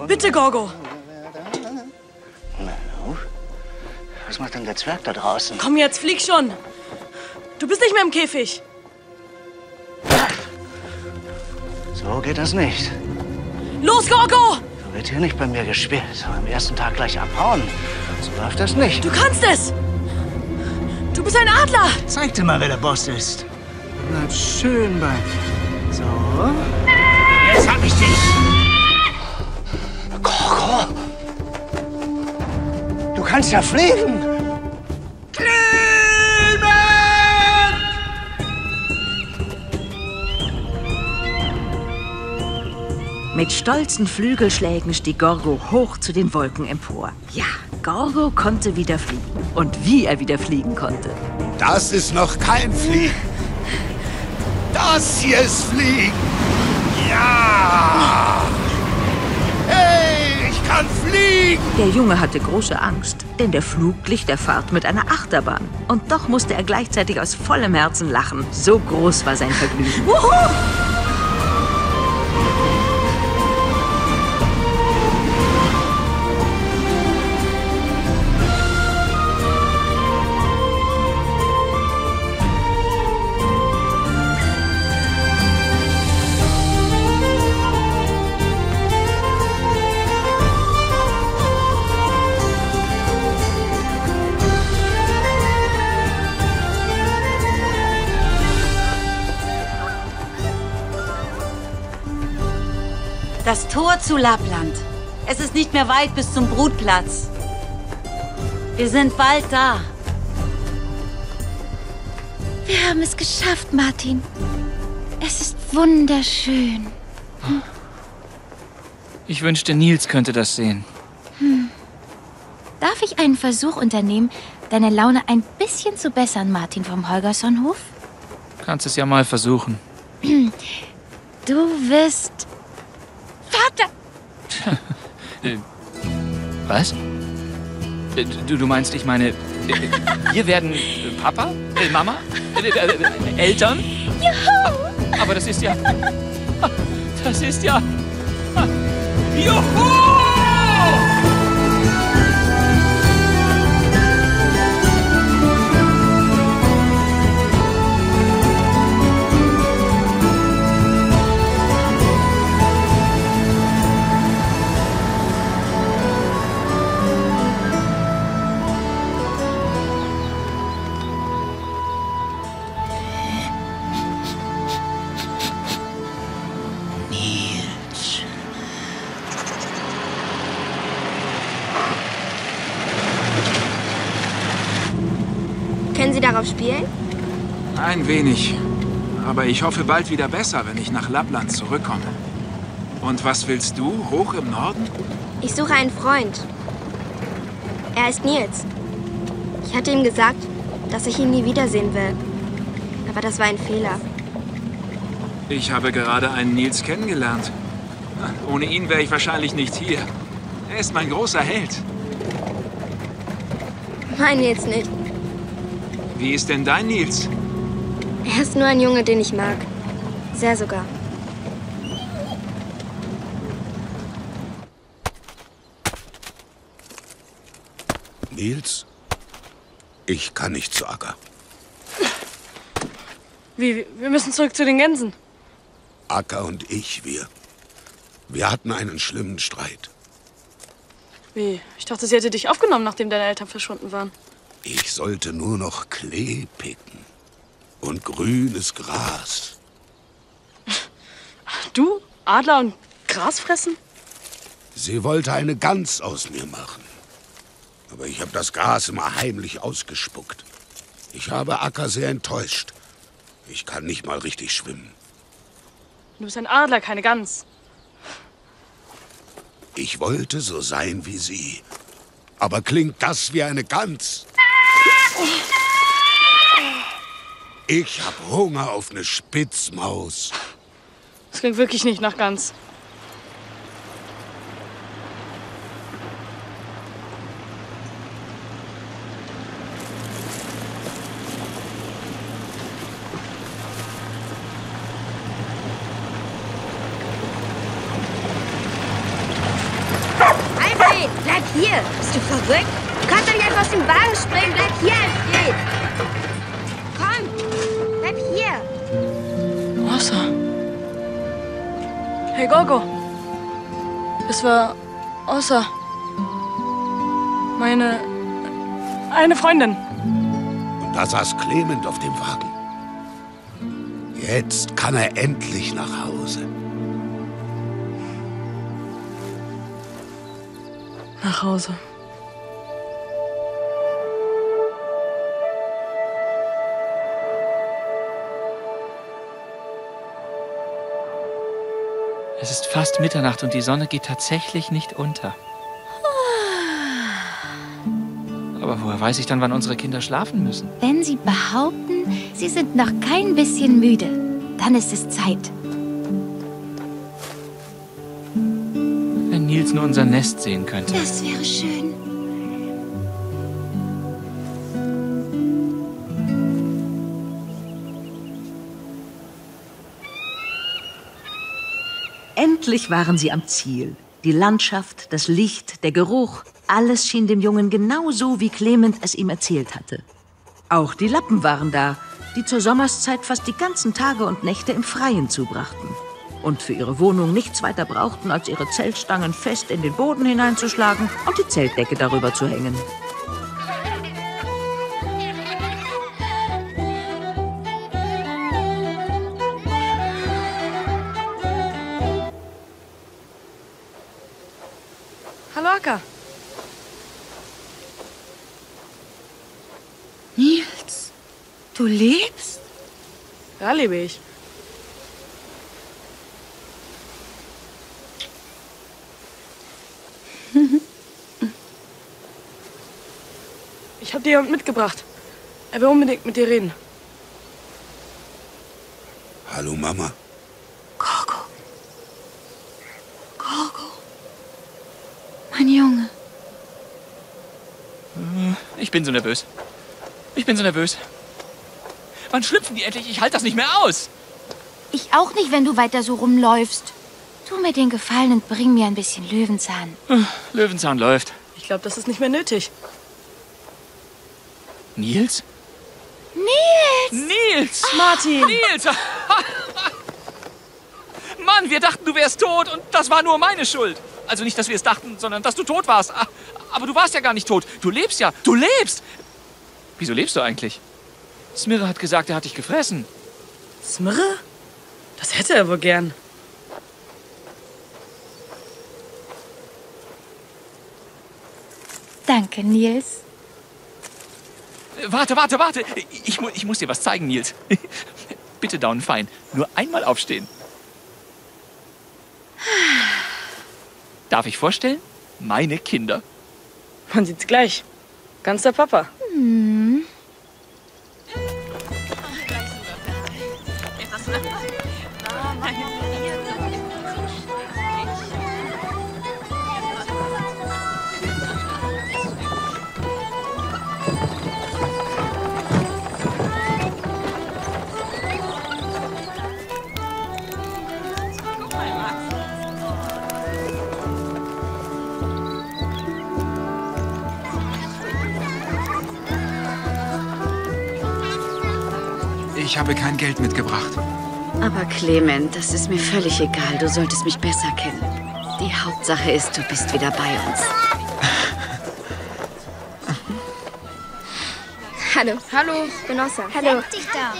Bitte, Gorgo. Was macht denn der Zwerg da draußen? Komm jetzt, flieg schon. Du bist nicht mehr im Käfig. Geht das nicht. Los, Gorgo! So wird hier nicht bei mir gespielt. Am ersten Tag gleich abhauen. So läuft das nicht. Du kannst es! Du bist ein Adler! Zeig dir mal, wer der Boss ist. Bleib schön bei mir. So. Jetzt hab ich dich! Gorgo! Du kannst ja fliegen! Mit stolzen Flügelschlägen stieg Gorgo hoch zu den Wolken empor. Ja, Gorgo konnte wieder fliegen. Und wie er wieder fliegen konnte. Das ist noch kein Fliegen. Das hier ist Fliegen. Ja! Hey, ich kann fliegen! Der Junge hatte große Angst, denn der Flug glich der Fahrt mit einer Achterbahn. Und doch musste er gleichzeitig aus vollem Herzen lachen. So groß war sein Vergnügen. Wuhu! Das Tor zu Lappland. Es ist nicht mehr weit bis zum Brutplatz. Wir sind bald da. Wir haben es geschafft, Martin. Es ist wunderschön. Ich wünschte, Nils könnte das sehen. Hm. Darf ich einen Versuch unternehmen, deine Laune ein bisschen zu bessern, Martin vom Holgerssonhof? Kannst es ja mal versuchen. Du wirst. Vater! Äh, Was? Äh, Du, du meinst, ich meine, äh, wir werden Papa, Mama, Eltern? Juhu! Aber das ist ja. Das ist ja. Juhu! Wenig. Aber ich hoffe bald wieder besser, wenn ich nach Lappland zurückkomme. Und was willst du? Hoch im Norden? Ich suche einen Freund. Er ist Nils. Ich hatte ihm gesagt, dass ich ihn nie wiedersehen will. Aber das war ein Fehler. Ich habe gerade einen Nils kennengelernt. Ohne ihn wäre ich wahrscheinlich nicht hier. Er ist mein großer Held. Mein Nils nicht. Wie ist denn dein Nils? Er ist nur ein Junge, den ich mag. Sehr sogar. Nils, ich kann nicht zu Acker. Wie? Wir müssen zurück zu den Gänsen. Acker und ich, wir. Wir hatten einen schlimmen Streit. Wie? Ich dachte, sie hätte dich aufgenommen, nachdem deine Eltern verschwunden waren. Ich sollte nur noch Klee picken. Und grünes Gras. Du? Adler und Gras fressen? Sie wollte eine Gans aus mir machen. Aber ich habe das Gras immer heimlich ausgespuckt. Ich habe Acker sehr enttäuscht. Ich kann nicht mal richtig schwimmen. Du bist ein Adler, keine Gans. Ich wollte so sein wie Sie. Aber klingt das wie eine Gans? Ich hab Hunger auf eine Spitzmaus. Das klingt wirklich nicht nach Gans. Eine Freundin. Und da saß Clement auf dem Wagen. Jetzt kann er endlich nach Hause. Nach Hause. Es ist fast Mitternacht und die Sonne geht tatsächlich nicht unter. Aber woher weiß ich dann, wann unsere Kinder schlafen müssen? Wenn Sie behaupten, Sie sind noch kein bisschen müde, dann ist es Zeit. Wenn Nils nur unser Nest sehen könnte. Das wäre schön. Endlich waren sie am Ziel. Die Landschaft, das Licht, der Geruch, alles schien dem Jungen genau so, wie Clement es ihm erzählt hatte. Auch die Lappen waren da, die zur Sommerszeit fast die ganzen Tage und Nächte im Freien zubrachten. Und für ihre Wohnung nichts weiter brauchten, als ihre Zeltstangen fest in den Boden hineinzuschlagen und die Zeltdecke darüber zu hängen. Hallo, Acker. Du lebst? Ja, lebe ich. Ich habe dir jemand mitgebracht. Er will unbedingt mit dir reden. Hallo, Mama. Gorgo. Mein Junge. Ich bin so nervös. Ich bin so nervös. Wann schlüpfen die endlich? Ich halte das nicht mehr aus. Ich auch nicht, wenn du weiter so rumläufst. Tu mir den Gefallen und bring mir ein bisschen Löwenzahn. Löwenzahn läuft. Ich glaube, das ist nicht mehr nötig. Nils? Nils! Nils! Martin! Nils! Mann, wir dachten, du wärst tot und das war nur meine Schuld. Also nicht, dass wir es dachten, sondern dass du tot warst. Ah, Aber du warst ja gar nicht tot. Du lebst ja. Du lebst! Wieso lebst du eigentlich? Smirre hat gesagt, er hat dich gefressen. Smirre? Das hätte er wohl gern. Danke, Nils. Warte, warte, warte. Ich, mu ich muss dir was zeigen, Nils. Bitte down fein. Nur einmal aufstehen. Darf ich vorstellen? Meine Kinder. Man sieht's gleich. Ganz der Papa. Hm. Geld mitgebracht. Aber Clement, das ist mir völlig egal. Du solltest mich besser kennen. Die Hauptsache ist, du bist wieder bei uns. Hallo. Hallo. Genosse. Hallo. Setz dich da.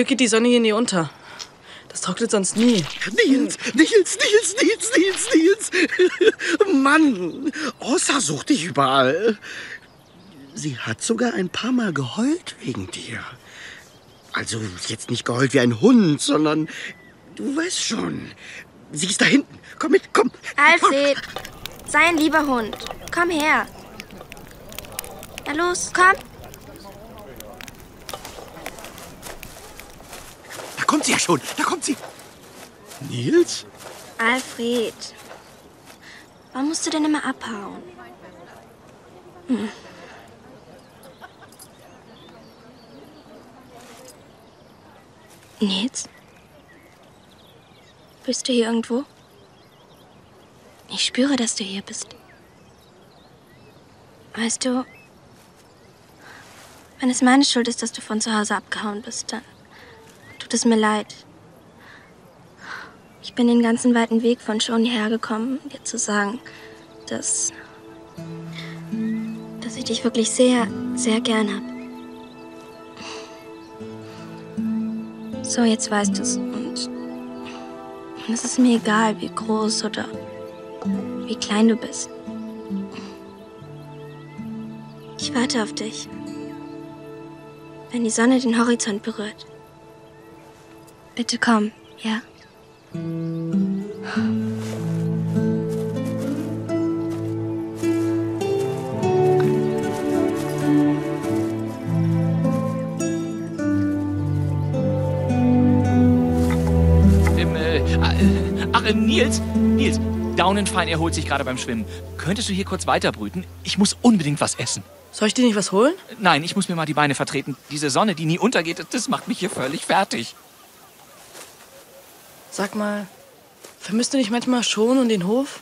Glück geht die Sonne hier nie unter. Das trocknet sonst nie. Nils, Nils, Nils, Nils, Nils, Nils. Mann, Ossa sucht dich überall. Sie hat sogar ein paar Mal geheult wegen dir. Also jetzt nicht geheult wie ein Hund, sondern du weißt schon. Sie ist da hinten. Komm mit, komm. Alfred, sei ein lieber Hund. Komm her. Na los, komm. Kommt sie ja schon. Da kommt sie. Nils? Alfred, warum musst du denn immer abhauen? Hm. Nils? Bist du hier irgendwo? Ich spüre, dass du hier bist. Weißt du, wenn es meine Schuld ist, dass du von zu Hause abgehauen bist, dann tut es mir leid. Ich bin den ganzen weiten Weg von schon hierher gekommen, um dir zu sagen, dass, dass ich dich wirklich sehr, sehr gern habe. So, jetzt weißt du es. Und, und es ist mir egal, wie groß oder wie klein du bist. Ich warte auf dich. Wenn die Sonne den Horizont berührt. Bitte komm, ja? Im, äh, äh, ach, äh, Nils, Nils, Daunenfein erholt sich gerade beim Schwimmen. Könntest du hier kurz weiterbrüten? Ich muss unbedingt was essen. Soll ich dir nicht was holen? Nein, ich muss mir mal die Beine vertreten. Diese Sonne, die nie untergeht, das macht mich hier völlig fertig. Sag mal, vermisst du nicht manchmal schon und den Hof?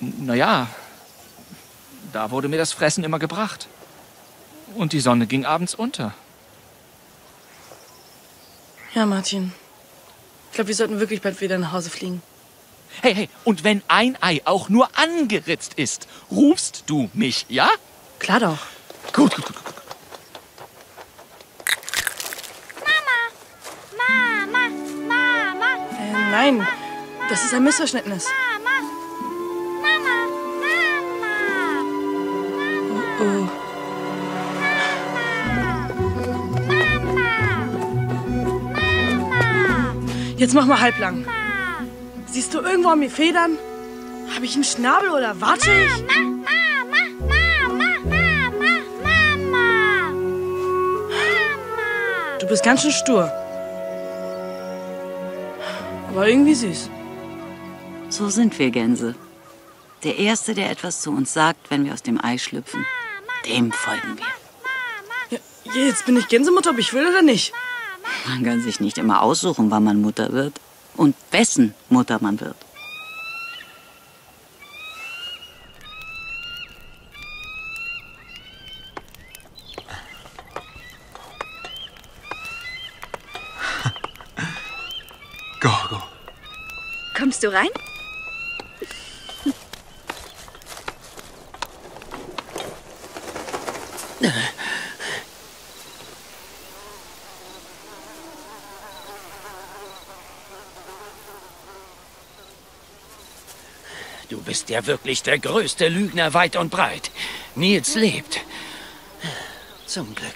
Naja, da wurde mir das Fressen immer gebracht. Und die Sonne ging abends unter. Ja, Martin. Ich glaube, wir sollten wirklich bald wieder nach Hause fliegen. Hey, hey, und wenn ein Ei auch nur angeritzt ist, rufst du mich, ja? Klar doch. Gut, gut, gut. Nein, das ist ein Missverständnis. Oh, oh. Jetzt mach mal halblang. Siehst du irgendwo an mir Federn? Habe ich einen Schnabel oder warte ich? Du bist ganz schön stur. Aber irgendwie süß. So sind wir Gänse. Der Erste, der etwas zu uns sagt, wenn wir aus dem Ei schlüpfen, dem folgen wir. Jetzt bin ich Gänsemutter, ob ich will oder nicht. Man kann sich nicht immer aussuchen, wann man Mutter wird und wessen Mutter man wird. Du rein? Du bist ja wirklich der größte Lügner weit und breit. Nils lebt. Zum Glück.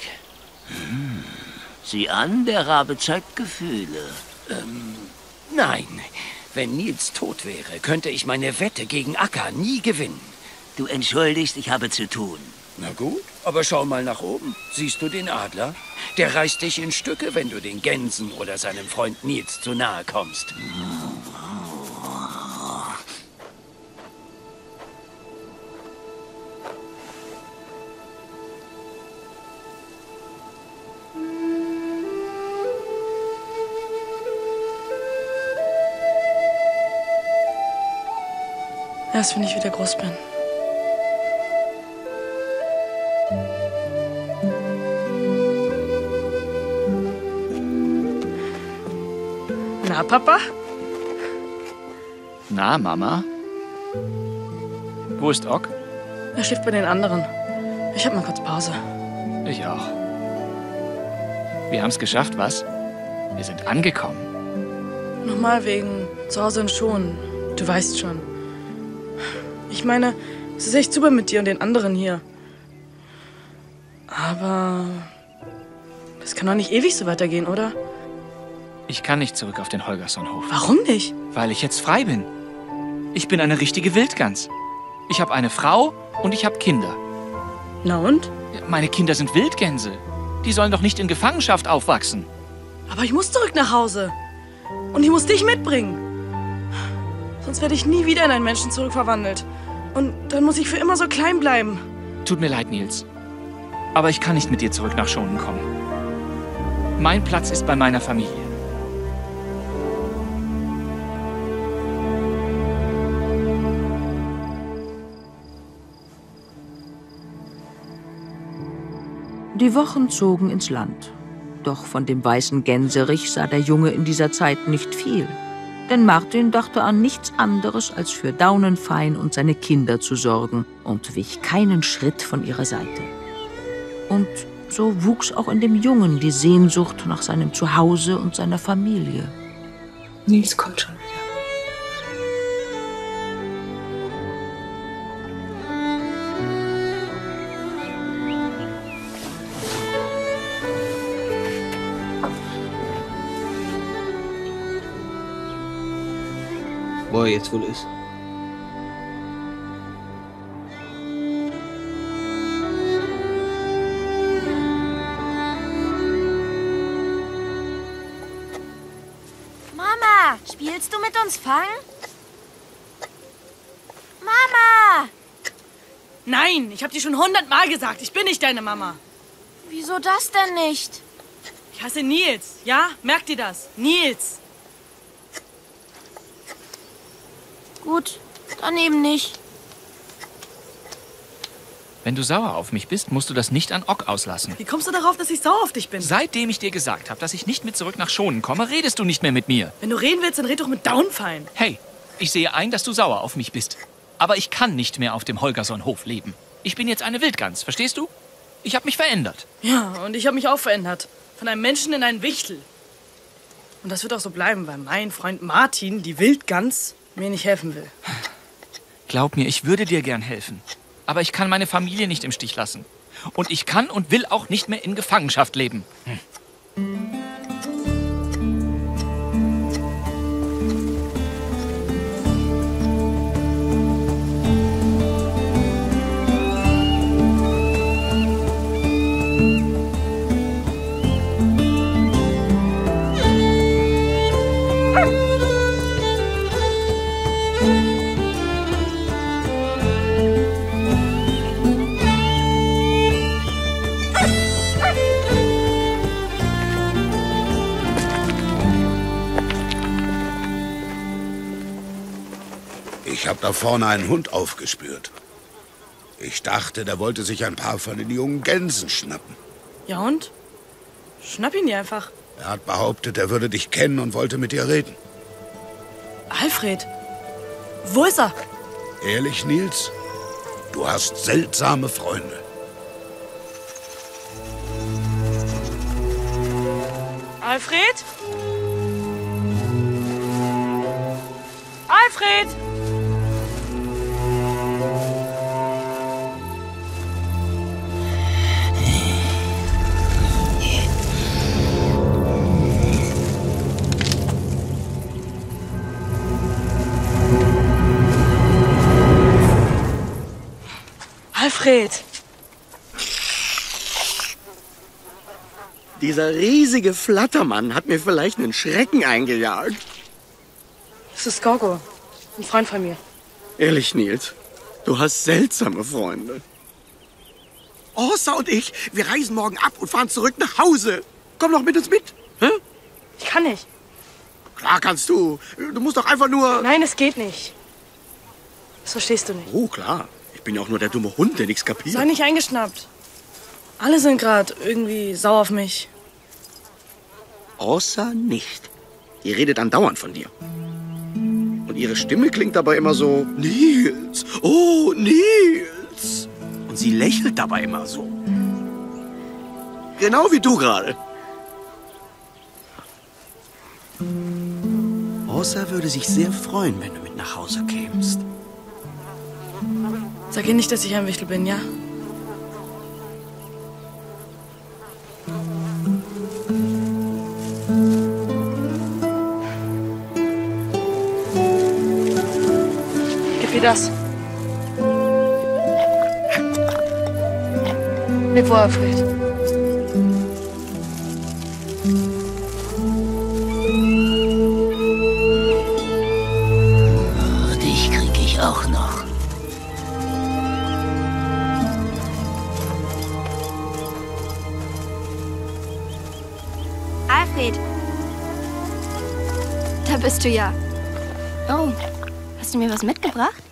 Hm. Sieh an, der Rabe zeigt Gefühle. Ähm, nein. Wenn Nils tot wäre, könnte ich meine Wette gegen Acker nie gewinnen. Du entschuldigst, ich habe zu tun. Na gut, aber schau mal nach oben. Siehst du den Adler? Der reißt dich in Stücke, wenn du den Gänsen oder seinem Freund Nils zu nahe kommst. Erst wenn ich wieder groß bin. Na, Papa? Na, Mama? Wo ist Ock? Er schläft bei den anderen. Ich hab mal kurz Pause. Ich auch. Wir haben's geschafft, was? Wir sind angekommen. Nochmal wegen zu Hause und schon. Du weißt schon. Ich meine, es ist echt super mit dir und den anderen hier. Aber das kann doch nicht ewig so weitergehen, oder? Ich kann nicht zurück auf den Holgerssonhof. Warum nicht? Weil ich jetzt frei bin. Ich bin eine richtige Wildgans. Ich habe eine Frau und ich habe Kinder. Na und? Meine Kinder sind Wildgänse. Die sollen doch nicht in Gefangenschaft aufwachsen. Aber ich muss zurück nach Hause. Und ich muss dich mitbringen. Sonst werde ich nie wieder in einen Menschen zurückverwandelt. Und dann muss ich für immer so klein bleiben. Tut mir leid, Nils. Aber ich kann nicht mit dir zurück nach Schonen kommen. Mein Platz ist bei meiner Familie. Die Wochen zogen ins Land. Doch von dem weißen Gänserich sah der Junge in dieser Zeit nicht viel. Denn Martin dachte an nichts anderes, als für Daunenfein und seine Kinder zu sorgen und wich keinen Schritt von ihrer Seite. Und so wuchs auch in dem Jungen die Sehnsucht nach seinem Zuhause und seiner Familie. Nils kommt schon wieder. Er jetzt wohl ist. Mama, spielst du mit uns Fang? Mama! Nein, ich hab dir schon hundertmal gesagt, ich bin nicht deine Mama. Wieso das denn nicht? Ich hasse Nils, ja? Merkt ihr das? Nils. Gut, dann eben nicht. Wenn du sauer auf mich bist, musst du das nicht an Ock auslassen. Wie kommst du darauf, dass ich sauer auf dich bin? Seitdem ich dir gesagt habe, dass ich nicht mit zurück nach Schonen komme, redest du nicht mehr mit mir. Wenn du reden willst, dann red doch mit Downfein. Hey, ich sehe ein, dass du sauer auf mich bist. Aber ich kann nicht mehr auf dem Holgersson-Hof leben. Ich bin jetzt eine Wildgans, verstehst du? Ich habe mich verändert. Ja, und ich habe mich auch verändert. Von einem Menschen in einen Wichtel. Und das wird auch so bleiben, weil mein Freund Martin, die Wildgans, mir nicht helfen will. Glaub mir, ich würde dir gern helfen. Aber ich kann meine Familie nicht im Stich lassen. Und ich kann und will auch nicht mehr in Gefangenschaft leben. Hm. Ich habe da vorne einen Hund aufgespürt. Ich dachte, der wollte sich ein paar von den jungen Gänsen schnappen. Ja und? Schnapp ihn dir einfach. Er hat behauptet, er würde dich kennen und wollte mit dir reden. Alfred. Wo ist er? Ehrlich, Nils? Du hast seltsame Freunde. Alfred? Alfred! Alfred! Dieser riesige Flattermann hat mir vielleicht einen Schrecken eingejagt. Das ist Gorgo. Ein Freund von mir. Ehrlich, Nils, du hast seltsame Freunde. Orsa und ich, wir reisen morgen ab und fahren zurück nach Hause. Komm doch mit uns mit. Hä? Ich kann nicht. Klar kannst du. Du musst doch einfach nur... Nein, es geht nicht. Das verstehst du nicht. Oh, klar. Ich bin ja auch nur der dumme Hund, der nichts kapiert. Sei nicht eingeschnappt. Alle sind gerade irgendwie sauer auf mich. Orsa nicht. Die redet andauernd von dir. Und ihre Stimme klingt dabei immer so, Nils, oh, Nils. Und sie lächelt dabei immer so. Genau wie du gerade. Orsa würde sich sehr freuen, wenn du mit nach Hause kämst. Sag ihr nicht, dass ich ein Wichtel bin, ja? Gib ihr das. Leb vor, Alfred. Alfred. Da bist du ja. Oh, hast du mir was mitgebracht?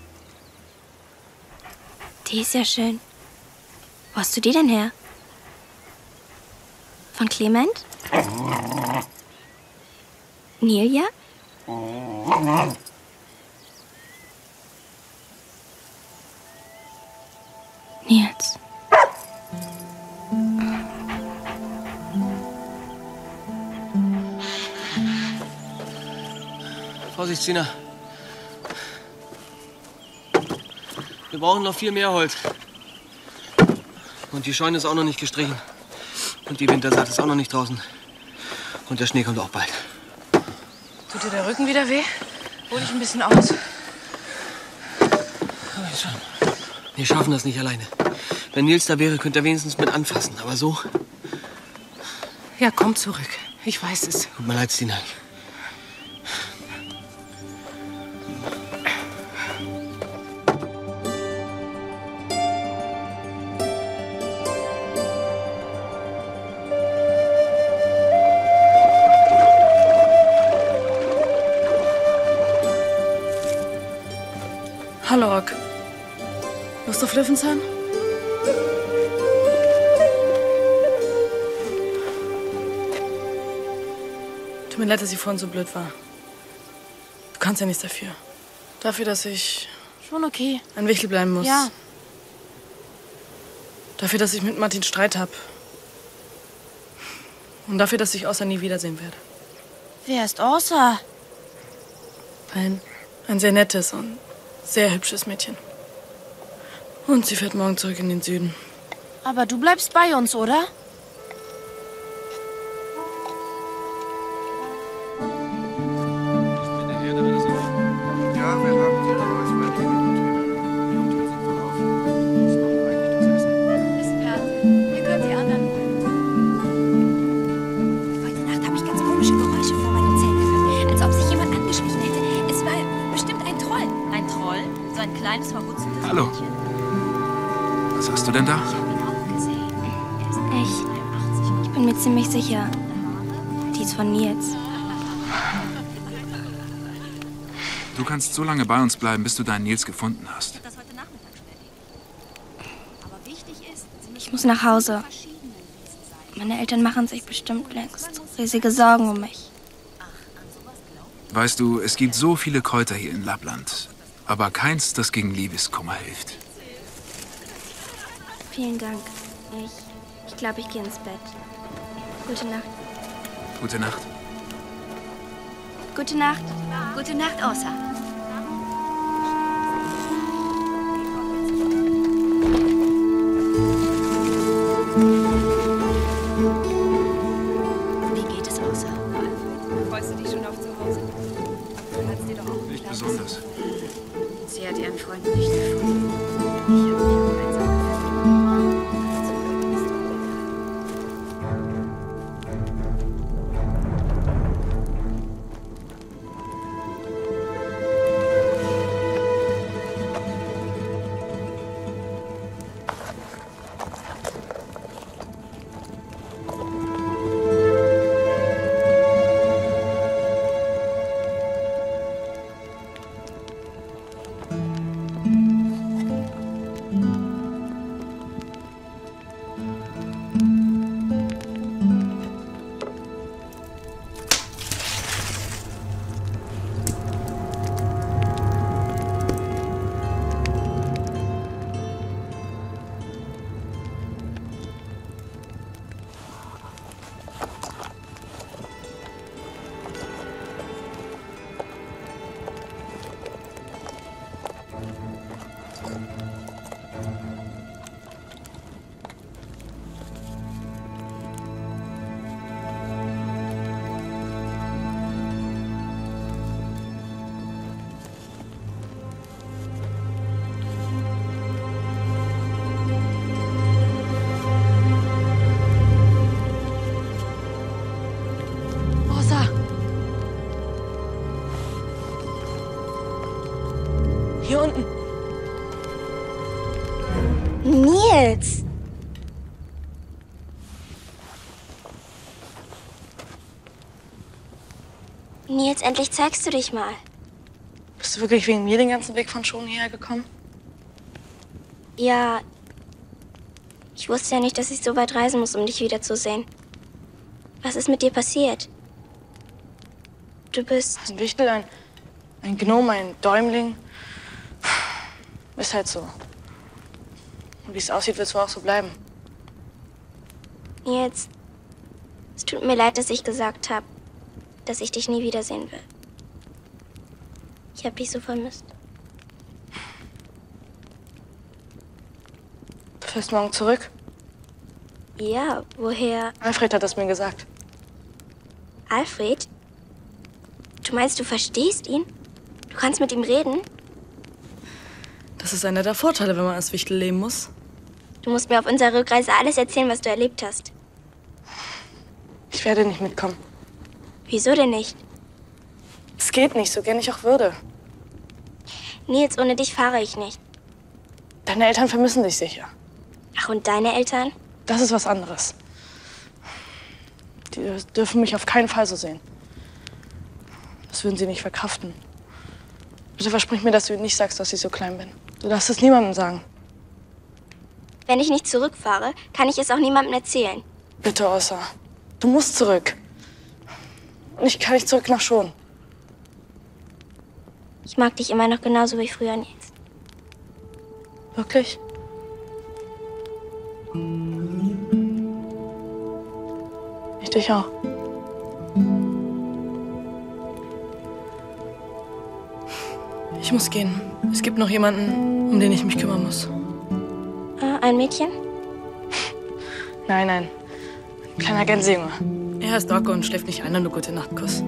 Die ist ja schön. Wo hast du die denn her? Von Clement? Nilja? Nils. Vorsicht, Sina. Wir brauchen noch viel mehr Holz. Und die Scheune ist auch noch nicht gestrichen. Und die Wintersaat ist auch noch nicht draußen. Und der Schnee kommt auch bald. Tut dir der Rücken wieder weh? Hol dich ein bisschen aus. Wir schaffen das nicht alleine. Wenn Nils da wäre, könnte er wenigstens mit anfassen. Aber so. Ja, komm zurück. Ich weiß es. Tut mir leid, Stina. Lust auf Löwenzahn? Tut mir leid, dass ich vorhin so blöd war. Du kannst ja nichts dafür. Dafür, dass ich Schon okay. ein Wichtel bleiben muss. Ja. Dafür, dass ich mit Martin Streit hab. Und dafür, dass ich Außer nie wiedersehen werde. Wer ist Orsa? Ein, ein sehr nettes und sehr hübsches Mädchen. Und sie fährt morgen zurück in den Süden. Aber du bleibst bei uns, oder? Kannst so lange bei uns bleiben, bis du deinen Nils gefunden hast. Ich muss nach Hause. Meine Eltern machen sich bestimmt längst riesige Sorgen um mich. Weißt du, es gibt so viele Kräuter hier in Lappland, aber keins, das gegen Liebeskummer hilft. Vielen Dank. Ich, ich glaube, ich gehe ins Bett. Gute Nacht. Gute Nacht. Gute Nacht. Gute Nacht, Osa. Nils, endlich zeigst du dich mal. Bist du wirklich wegen mir den ganzen Weg von Schonen hierher gekommen? Ja. Ich wusste ja nicht, dass ich so weit reisen muss, um dich wiederzusehen. Was ist mit dir passiert? Du bist. Ein Wichtel, ein, ein Gnome, ein Däumling. Ist halt so. Und wie es aussieht, wird es wohl auch so bleiben. Nils. Es tut mir leid, dass ich gesagt habe, dass ich dich nie wiedersehen will. Ich habe dich so vermisst. Du fährst morgen zurück? Ja, woher? Alfred hat es mir gesagt. Alfred? Du meinst, du verstehst ihn? Du kannst mit ihm reden? Das ist einer der Vorteile, wenn man als Wichtel leben muss. Du musst mir auf unserer Rückreise alles erzählen, was du erlebt hast. Ich werde nicht mitkommen. Wieso denn nicht? Es geht nicht, so gern ich auch würde. Nils, ohne dich fahre ich nicht. Deine Eltern vermissen dich sicher. Ach, und deine Eltern? Das ist was anderes. Die dürfen mich auf keinen Fall so sehen. Das würden sie nicht verkraften. Bitte versprich mir, dass du ihnen nicht sagst, dass ich so klein bin. Du darfst es niemandem sagen. Wenn ich nicht zurückfahre, kann ich es auch niemandem erzählen. Bitte, Ossa. Du musst zurück. Und ich kann nicht zurück nach Schon. Ich mag dich immer noch genauso wie früher, Nils. Wirklich? Ich dich auch. Ich muss gehen. Es gibt noch jemanden, um den ich mich kümmern muss. Äh, ein Mädchen? Nein, nein. Ein kleiner Gänsejunge. Er heißt Docke und schläft nicht ein, nur gute Nachtkuss.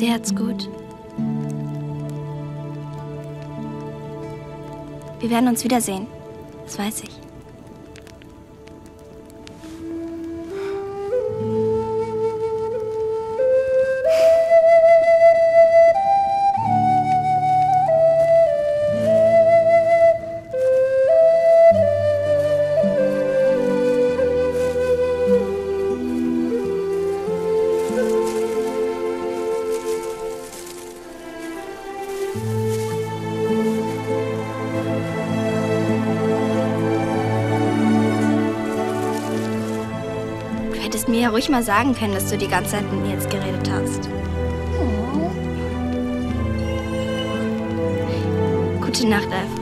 Der hat's gut. Wir werden uns wiedersehen. Das weiß ich. Ruhig mal sagen können, dass du die ganze Zeit mit Nils geredet hast. Gute Nacht, Alfred.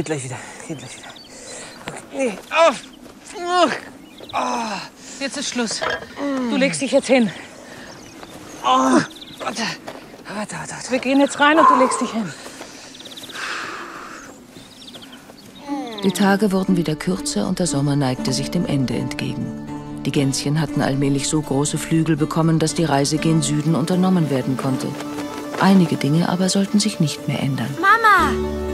Geht gleich wieder. Geht gleich wieder. Nee. Auf. Oh. Jetzt ist Schluss. Du legst dich jetzt hin. Oh. Warte. Warte, warte, warte. Wir gehen jetzt rein und du legst dich hin. Die Tage wurden wieder kürzer und der Sommer neigte sich dem Ende entgegen. Die Gänschen hatten allmählich so große Flügel bekommen, dass die Reise gen Süden unternommen werden konnte. Einige Dinge aber sollten sich nicht mehr ändern. Mama!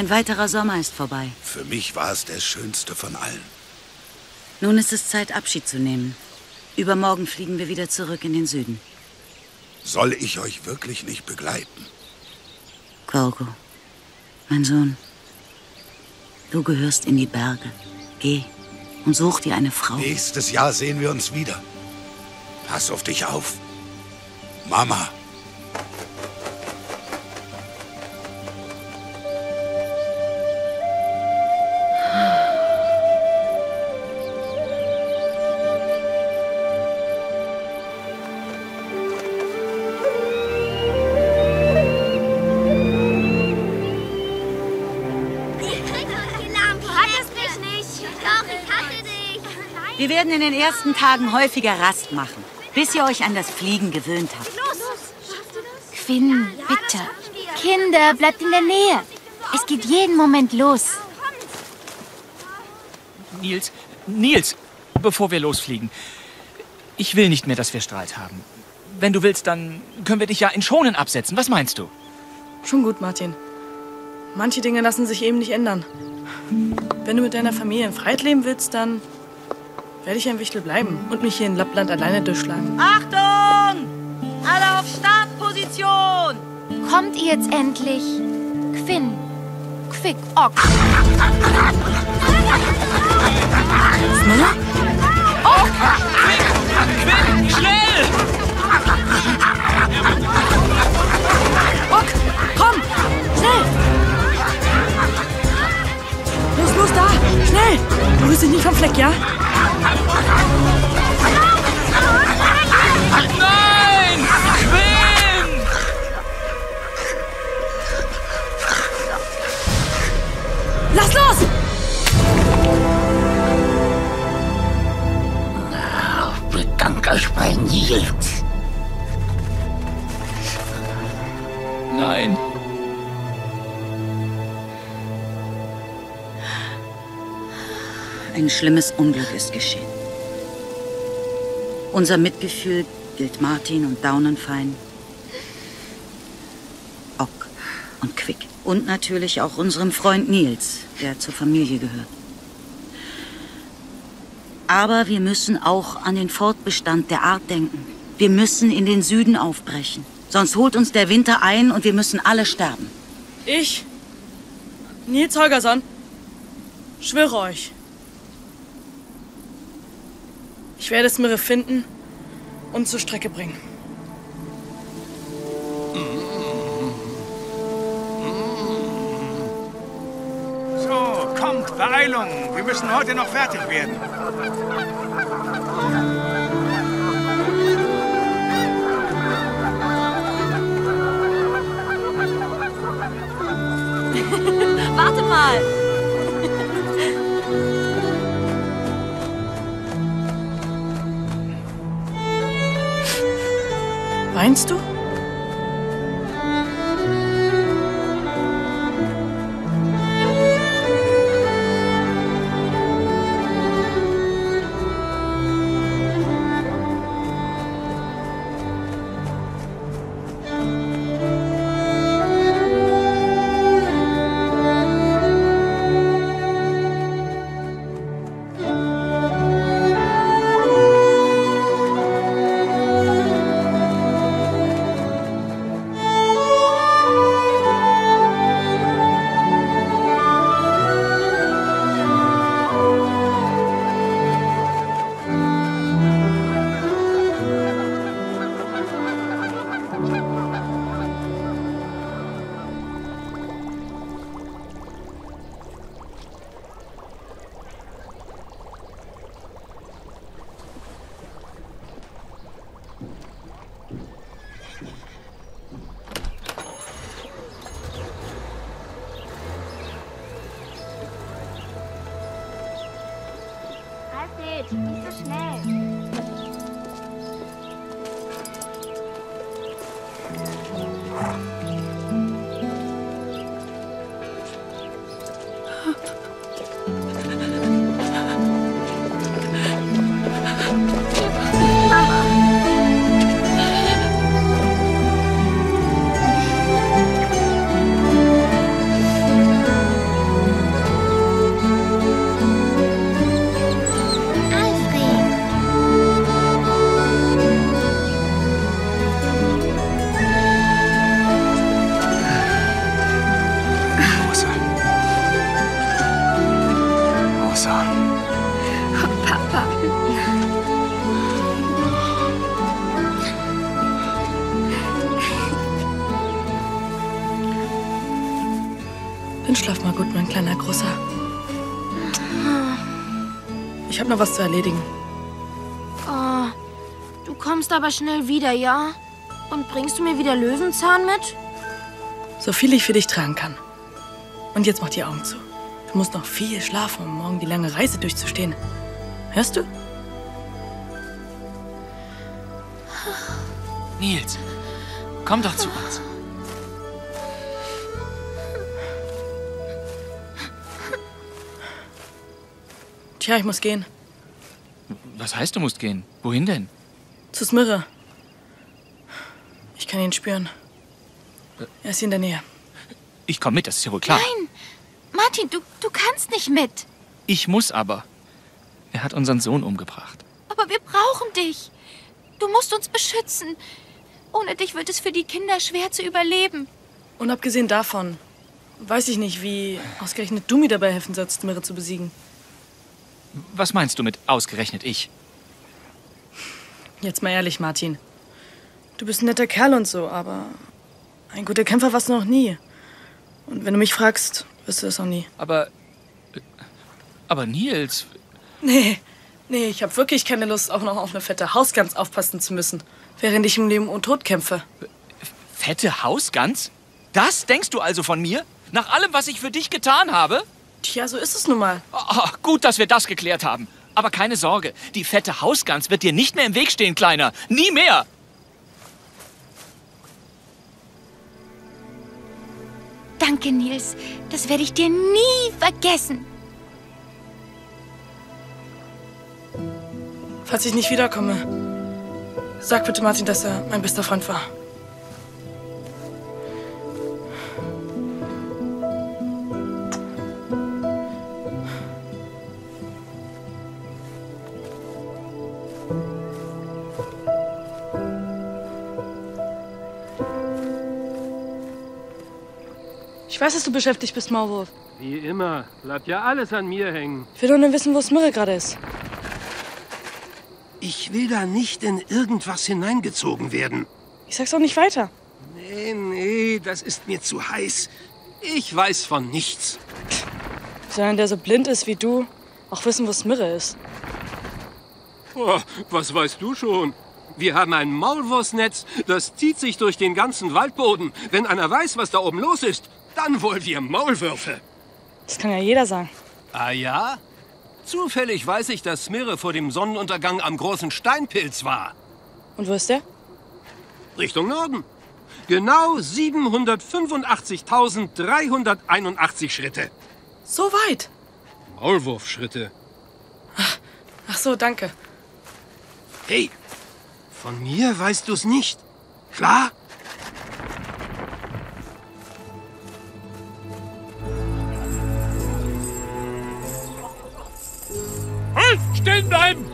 Ein weiterer Sommer ist vorbei. Für mich war es der schönste von allen. Nun ist es Zeit, Abschied zu nehmen. Übermorgen fliegen wir wieder zurück in den Süden. Soll ich euch wirklich nicht begleiten? Gorgo, mein Sohn, du gehörst in die Berge. Geh und such dir eine Frau. Nächstes Jahr sehen wir uns wieder. Pass auf dich auf. Mama. Werden in den ersten Tagen häufiger Rast machen, bis ihr euch an das Fliegen gewöhnt habt. Quinn, bitte. Kinder, bleibt in der Nähe. Es geht jeden Moment los. Nils, Nils, bevor wir losfliegen. Ich will nicht mehr, dass wir Streit haben. Wenn du willst, dann können wir dich ja in Schonen absetzen. Was meinst du? Schon gut, Martin. Manche Dinge lassen sich eben nicht ändern. Wenn du mit deiner Familie in Freiheit leben willst, dann werde ich ein Wichtel bleiben und mich hier in Lappland alleine durchschlagen. Achtung! Alle auf Startposition! Kommt ihr jetzt endlich? Quinn, Quick, Ock. Schneller? Ock! Quick! Quinn, schnell! Los, los, da! Schnell! Du bist nicht vom Fleck, ja? Nein! Quinn! Lass los! Bedankt euch bei Nils. Nein. Ein schlimmes Unglück ist geschehen. Unser Mitgefühl gilt Martin und Daunenfein, Ock und Quick. Und natürlich auch unserem Freund Nils, der zur Familie gehört. Aber wir müssen auch an den Fortbestand der Art denken. Wir müssen in den Süden aufbrechen. Sonst holt uns der Winter ein und wir müssen alle sterben. Ich, Nils Holgersson, schwöre euch. Ich werde Smirre finden und zur Strecke bringen. So, kommt, Beeilung. Wir müssen heute noch fertig werden. Warte mal. Weinst du? Noch was zu erledigen. Oh, du kommst aber schnell wieder, ja? Und bringst du mir wieder Löwenzahn mit? So viel ich für dich tragen kann. Und jetzt mach die Augen zu. Du musst noch viel schlafen, um morgen die lange Reise durchzustehen. Hörst du? Nils, komm doch zu uns. Tja, ich muss gehen. Was heißt, du musst gehen? Wohin denn? Zu Smirre. Ich kann ihn spüren. Er ist hier in der Nähe. Ich komme mit, das ist ja wohl klar. Nein, Martin, du, du kannst nicht mit. Ich muss aber. Er hat unseren Sohn umgebracht. Aber wir brauchen dich. Du musst uns beschützen. Ohne dich wird es für die Kinder schwer zu überleben. Und abgesehen davon, weiß ich nicht, wie ausgerechnet du mir dabei helfen sollst, Smirre zu besiegen. Was meinst du mit ausgerechnet ich? Jetzt mal ehrlich, Martin. Du bist ein netter Kerl und so, aber ein guter Kämpfer warst du noch nie. Und wenn du mich fragst, wirst du das auch nie. Aber. Aber Nils. Nee, nee, ich habe wirklich keine Lust, auch noch auf eine fette Hausgans aufpassen zu müssen, während ich im Leben und Tod kämpfe. Fette Hausgans? Das denkst du also von mir? Nach allem, was ich für dich getan habe? Tja, so ist es nun mal. Oh, gut, dass wir das geklärt haben. Aber keine Sorge, die fette Hausgans wird dir nicht mehr im Weg stehen, Kleiner. Nie mehr. Danke, Nils. Das werde ich dir nie vergessen. Falls ich nicht wiederkomme, sag bitte Martin, dass er mein bester Freund war. Ich weiß, dass du beschäftigt bist, Maulwurf. Wie immer. Bleibt ja alles an mir hängen. Ich will doch nur wissen, wo Smirre gerade ist. Ich will da nicht in irgendwas hineingezogen werden. Ich sag's auch nicht weiter. Nee, nee, das ist mir zu heiß. Ich weiß von nichts. Soll ein, der so blind ist wie du, auch wissen, wo Smirre ist? Oh, was weißt du schon? Wir haben ein Maulwurfsnetz, das zieht sich durch den ganzen Waldboden. Wenn einer weiß, was da oben los ist, dann wollen wir Maulwürfe. Das kann ja jeder sagen. Ah ja? Zufällig weiß ich, dass Smirre vor dem Sonnenuntergang am großen Steinpilz war. Und wo ist der? Richtung Norden. Genau 785.381 Schritte. So weit. Maulwurfschritte. Ach so, danke. Hey, von mir weißt du's nicht. Klar? Halt! Stehen bleiben!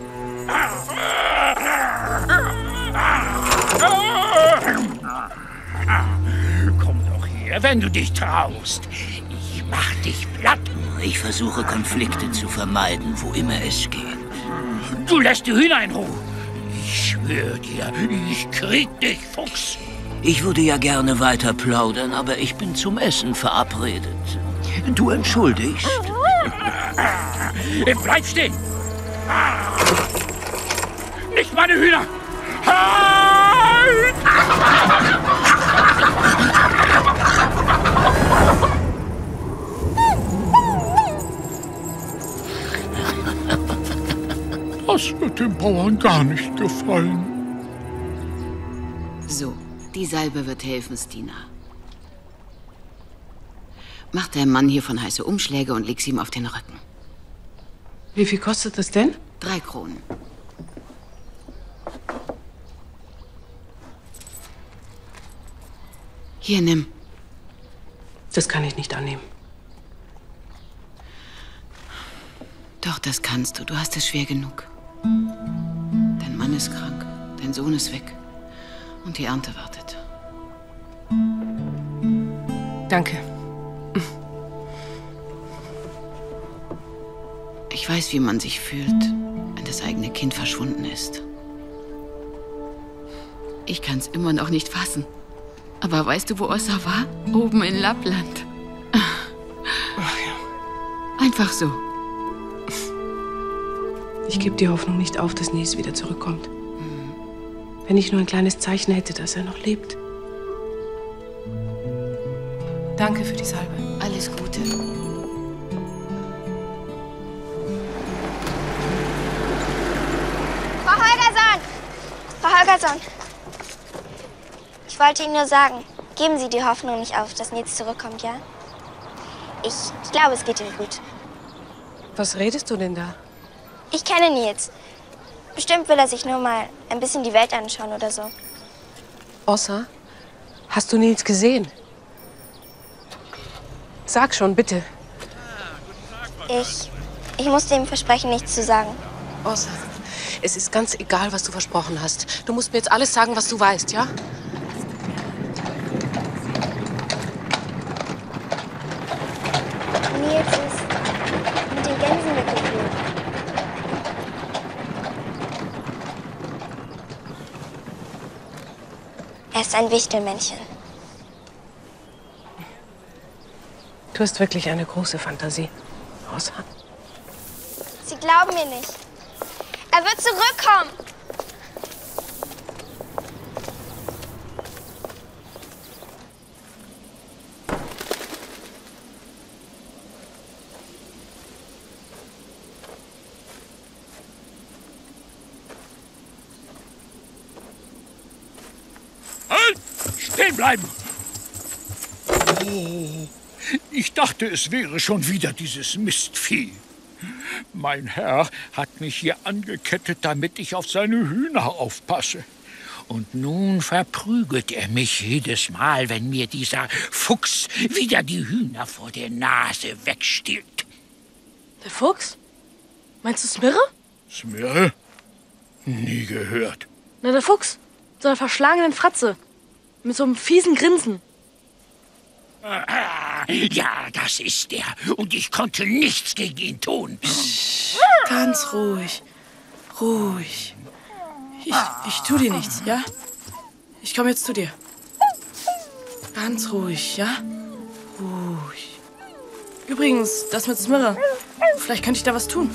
Komm doch her, wenn du dich traust. Ich mach dich platt. Ich versuche Konflikte zu vermeiden, wo immer es geht. Du lässt die Hühner in Ruhe. Ich schwöre dir, ich krieg dich, Fuchs. Ich würde ja gerne weiter plaudern, aber ich bin zum Essen verabredet. Du entschuldigst? Bleib stehen! Nicht meine Hühner! Halt! Das wird dem Bauern gar nicht gefallen. So, die Salbe wird helfen, Stina. Mach deinem Mann hiervon heiße Umschläge und leg sie ihm auf den Rücken. Wie viel kostet das denn? Drei Kronen. Hier, nimm. Das kann ich nicht annehmen. Doch, das kannst du. Du hast es schwer genug. Dein Mann ist krank, dein Sohn ist weg und die Ernte wartet. Danke. Ich weiß, wie man sich fühlt, wenn das eigene Kind verschwunden ist. Ich kann es immer noch nicht fassen. Aber weißt du, wo Ossa war? Oben in Lappland. Einfach so. Ich gebe die Hoffnung nicht auf, dass Nils wieder zurückkommt. Wenn ich nur ein kleines Zeichen hätte, dass er noch lebt. Danke für die Salbe. Alles Gute. Frau Holgersson! Frau Holgersson! Ich wollte Ihnen nur sagen, geben Sie die Hoffnung nicht auf, dass Nils zurückkommt, ja? Ich, ich glaube, es geht ihm gut. Was redest du denn da? Ich kenne Nils. Bestimmt will er sich nur mal ein bisschen die Welt anschauen oder so. Ossa, hast du Nils gesehen? Sag schon, bitte. Ich, ich musste ihm versprechen, nichts zu sagen. Ossa, es ist ganz egal, was du versprochen hast. Du musst mir jetzt alles sagen, was du weißt, ja? Nils ist mit den Gänsen weggeflogen. Er ist ein Wichtelmännchen. Du hast wirklich eine große Fantasie. Ossa. Sie glauben mir nicht. Er wird zurückkommen. Halt! Stehen bleiben! Oh, ich dachte, es wäre schon wieder dieses Mistvieh. Mein Herr hat mich hier angekettet, damit ich auf seine Hühner aufpasse. Und nun verprügelt er mich jedes Mal, wenn mir dieser Fuchs wieder die Hühner vor der Nase wegstiehlt. Der Fuchs? Meinst du Smirre? Smirre? Nie gehört. Na, der Fuchs. So einer verschlagenen Fratze. Mit so einem fiesen Grinsen. Ja, das ist er. Und ich konnte nichts gegen ihn tun. Ganz ruhig. Ruhig. Ich, ich tu dir nichts, ja? Ich komme jetzt zu dir. Ganz ruhig, ja? Ruhig. Übrigens, das mit Smirre. Vielleicht könnte ich da was tun.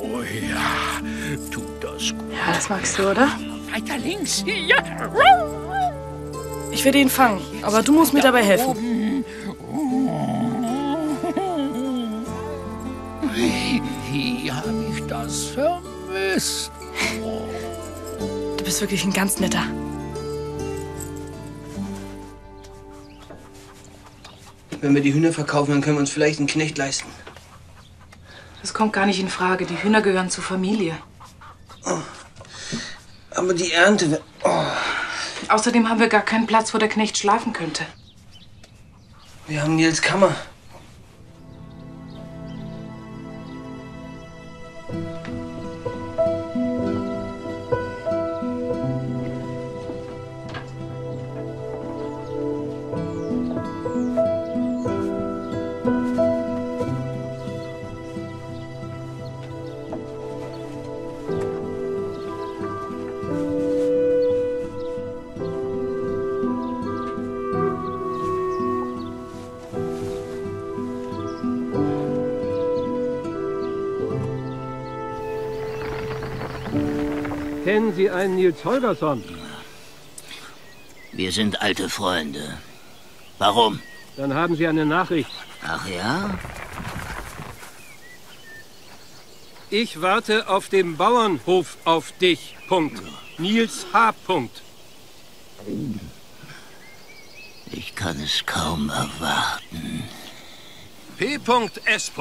Oh ja, tut das gut. Ja, das magst du, oder? Weiter links. Ja. Ich werde ihn fangen, aber du musst mir dabei helfen. Wie habe ich das vermisst? Du bist wirklich ein ganz netter. Wenn wir die Hühner verkaufen, dann können wir uns vielleicht einen Knecht leisten. Das kommt gar nicht in Frage. Die Hühner gehören zur Familie. Aber die Ernte. Oh, Außerdem haben wir gar keinen Platz, wo der Knecht schlafen könnte. wir haben Nils Kammer. Sie einen Nils Holgersson? Wir sind alte Freunde. Warum? Dann haben Sie eine Nachricht. Ach ja? Ich warte auf dem Bauernhof auf dich. Punkt. Nils H. Punkt. Ich kann es kaum erwarten. P.S.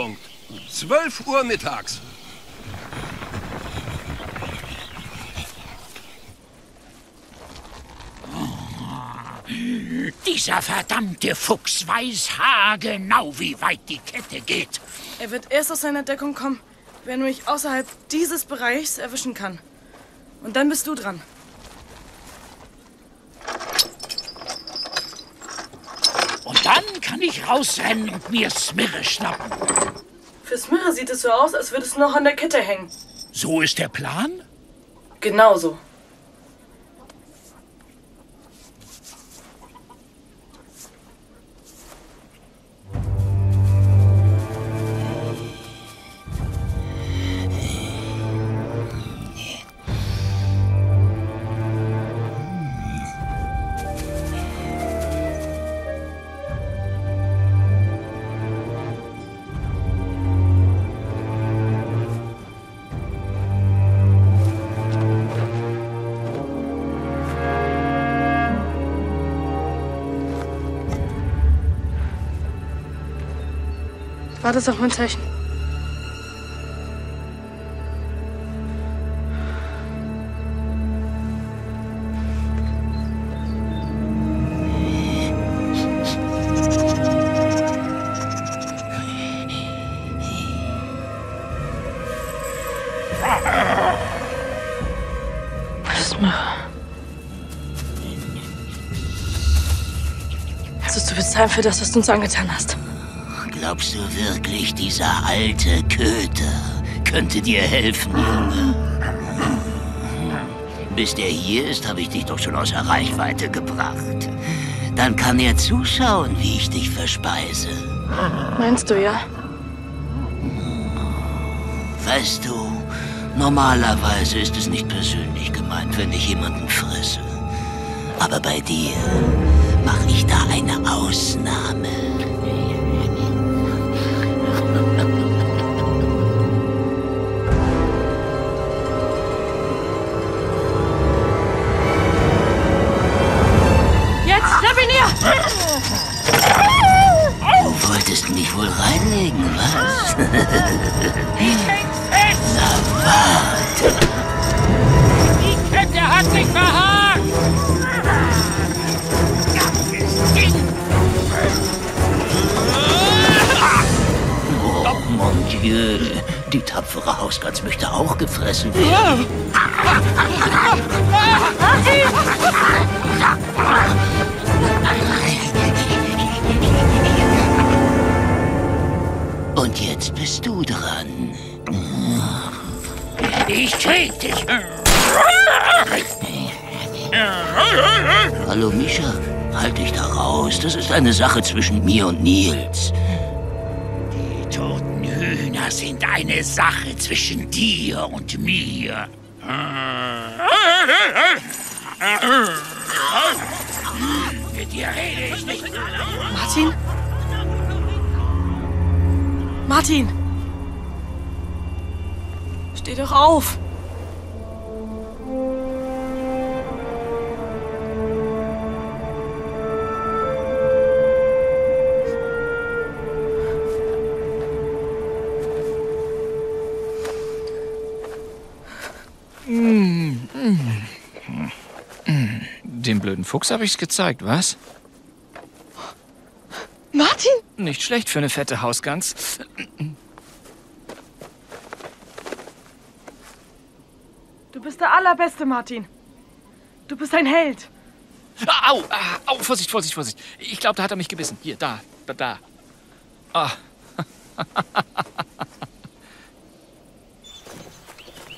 12 Uhr mittags. Dieser verdammte Fuchs weiß haargenau, wie weit die Kette geht. Er wird erst aus seiner Deckung kommen, wenn er mich außerhalb dieses Bereichs erwischen kann. Und dann bist du dran. Und dann kann ich rausrennen und mir Smirre schnappen. Für Smirre sieht es so aus, als würde es noch an der Kette hängen. So ist der Plan? Genauso. Das auch mein Zeichen? Smirre. Jetzt wirst du bezahlen für das, was du uns angetan hast. Glaubst du wirklich, dieser alte Köter könnte dir helfen, Junge? Bis der hier ist, habe ich dich doch schon außer Reichweite gebracht. Dann kann er zuschauen, wie ich dich verspeise. Meinst du ja? Weißt du, normalerweise ist es nicht persönlich gemeint, wenn ich jemanden fresse. Aber bei dir mache ich da eine Ausnahme. Sache zwischen mir und Nils. Die toten Hühner sind eine Sache zwischen dir und mir. Mit dir rede ich nicht. Martin? Martin! Fuchs habe ich's gezeigt, was? Martin? Nicht schlecht für eine fette Hausgans. Du bist der Allerbeste, Martin. Du bist ein Held. Au, au, Vorsicht, Vorsicht, Vorsicht. Ich glaube, da hat er mich gebissen. Hier, da, da, da. Ah,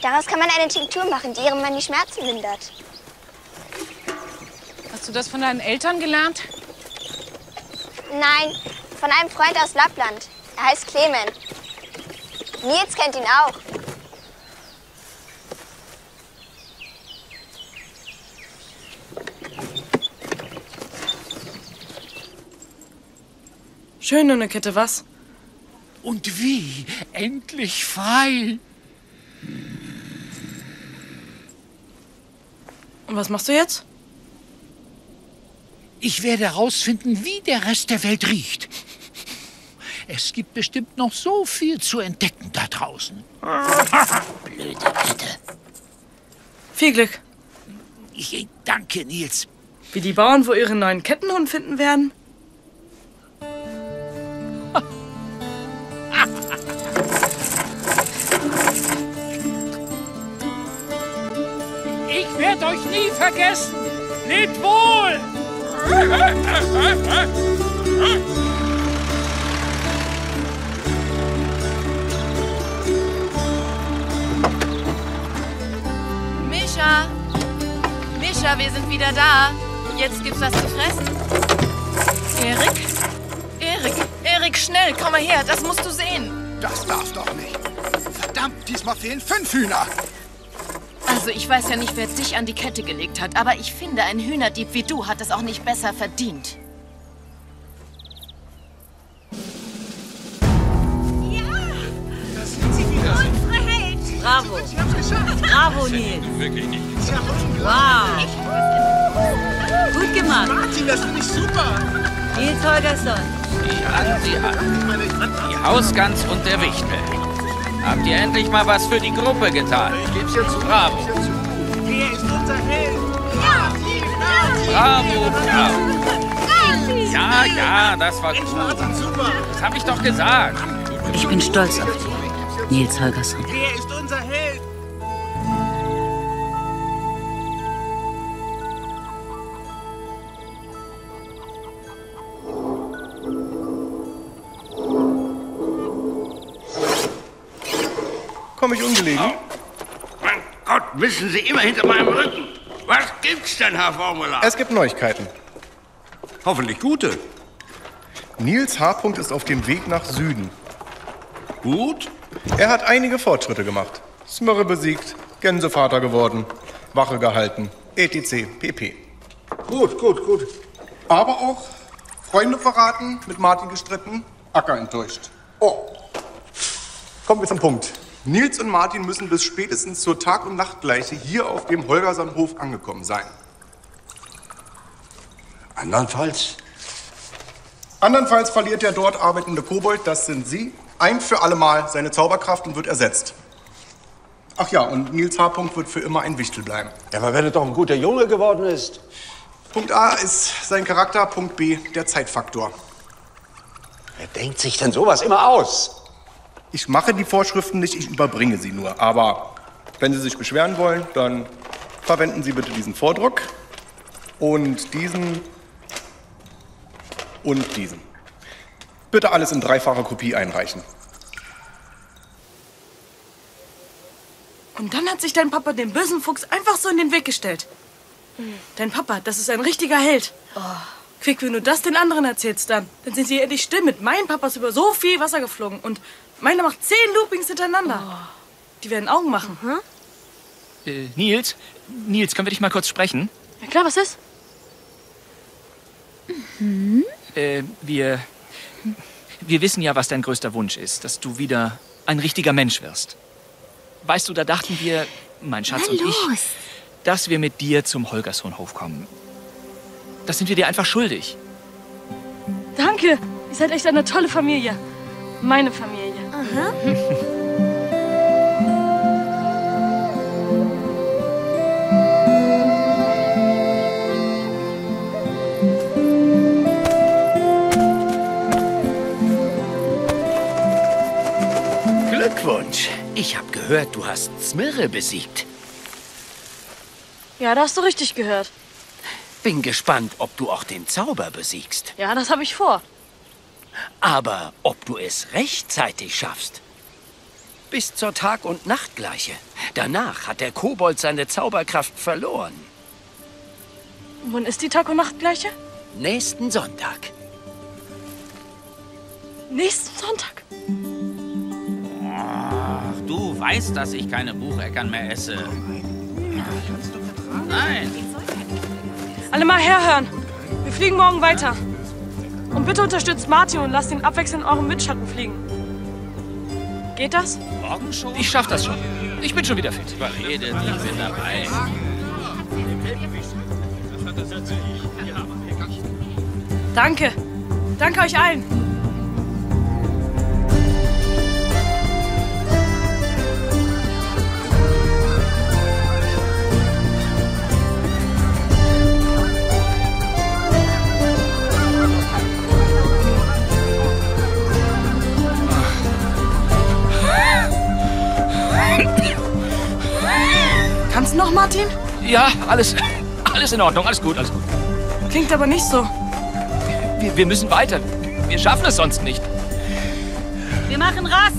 Daraus kann man eine Tinktur machen, die ihrem Mann die Schmerzen lindert. Hast du das von deinen Eltern gelernt? Nein, von einem Freund aus Lappland. Er heißt Clement. Nils kennt ihn auch. Schön, nur eine Kette, was? Und wie? Endlich frei. Und was machst du jetzt? Ich werde herausfinden, wie der Rest der Welt riecht. Es gibt bestimmt noch so viel zu entdecken da draußen. Blöde Kette. Viel Glück. Ich danke, Nils. Wie die Bauern wo ihren neuen Kettenhund finden werden? Ich werde euch nie vergessen. Lebt wohl! Mischa! Mischa, wir sind wieder da. Jetzt gibt's was zu fressen. Erik? Erik, Erik, schnell, komm mal her, das musst du sehen. Das darf doch nicht. Verdammt, diesmal fehlen fünf Hühner. Also, ich weiß ja nicht, wer dich an die Kette gelegt hat, aber ich finde, ein Hühnerdieb wie du hat es auch nicht besser verdient. Das sind sie wieder. Bravo. Bravo, Nils. Wirklich nicht. Wow. Gut gemacht. Martin, das finde ich super. Nils Holgersson. Die an, die an. Die Hausgans und der Wichtel. Habt ihr endlich mal was für die Gruppe getan? Ich geb's ja zu. Bravo. Er ist unser Held. Bravo, bravo. Ja, ja, das war gut. Das hab ich doch gesagt. Ich bin stolz auf dich, Nils Holgersson. Komme ich ungelegen? Mein Gott, wissen Sie immer hinter meinem Rücken. Was gibt's denn, Herr Formular? Es gibt Neuigkeiten. Hoffentlich gute. Nils H. ist auf dem Weg nach Süden. Gut? Er hat einige Fortschritte gemacht. Smörre besiegt, Gänsevater geworden, Wache gehalten, etc. pp. Gut, gut, gut. Aber auch Freunde verraten, mit Martin gestritten, Acker enttäuscht. Oh. Kommen wir zum Punkt. Nils und Martin müssen bis spätestens zur Tag- und Nachtgleiche hier auf dem Holgersson-Hof angekommen sein. Andernfalls? Andernfalls verliert der dort arbeitende Kobold, das sind Sie, ein für alle Mal seine Zauberkraft und wird ersetzt. Ach ja, und Nils H. wird für immer ein Wichtel bleiben. Ja, aber wenn er doch ein guter Junge geworden ist. Punkt A ist sein Charakter, Punkt B der Zeitfaktor. Wer denkt sich denn sowas immer aus? Ich mache die Vorschriften nicht, ich überbringe sie nur. Aber wenn Sie sich beschweren wollen, dann verwenden Sie bitte diesen Vordruck und diesen und diesen. Bitte alles in dreifacher Kopie einreichen. Und dann hat sich dein Papa dem bösen Fuchs einfach so in den Weg gestellt. Dein Papa, das ist ein richtiger Held. Oh. Quick, wenn du das den anderen erzählst, dann, dann sind sie endlich still mit meinen Papas über so viel Wasser geflogen. Und meiner macht zehn Loopings hintereinander. Die werden Augen machen. Äh, Nils? Nils, können wir dich mal kurz sprechen? Ja klar, was ist? Äh, wir. Wir wissen ja, was dein größter Wunsch ist, dass du wieder ein richtiger Mensch wirst. Weißt du, da dachten wir, mein Schatz Na und ich, los. dass wir mit dir zum Holgerssohnhof kommen. Das sind wir dir einfach schuldig. Danke. Ihr seid echt eine tolle Familie. Meine Familie. Glückwunsch. Ich habe gehört, du hast Smirre besiegt. Ja, da hast du richtig gehört. Bin gespannt, ob du auch den Zauber besiegst. Ja, das habe ich vor. Aber ob du es rechtzeitig schaffst. Bis zur Tag- und Nachtgleiche. Danach hat der Kobold seine Zauberkraft verloren. Wann ist die Tag- und Nachtgleiche? Nächsten Sonntag. Nächsten Sonntag. Ach, du weißt, dass ich keine Bucheckern mehr esse. Nein. Alle mal herhören. Wir fliegen morgen weiter. Und bitte unterstützt Martin und lasst ihn abwechselnd in eurem Windschatten fliegen. Geht das? Morgen schon? Ich schaff das schon. Ich bin schon wieder fit. Überredet, ich bin dabei. Danke. Danke euch allen. Du noch, Martin? Ja, alles, alles in Ordnung, alles gut, alles gut. Klingt aber nicht so. Wir, wir müssen weiter. Wir schaffen es sonst nicht. Wir machen Rast.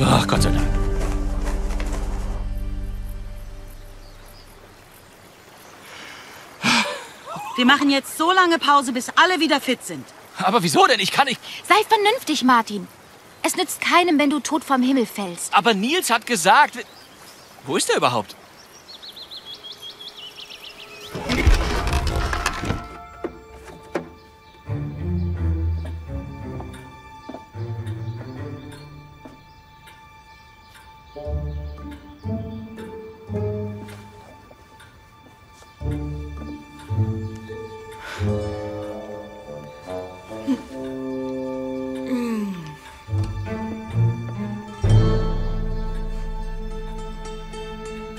Ach, Gott sei Dank. Wir machen jetzt so lange Pause, bis alle wieder fit sind. Aber wieso denn? Ich kann nicht. Sei vernünftig, Martin. Es nützt keinem, wenn du tot vom Himmel fällst. Aber Nils hat gesagt. Wo ist er überhaupt?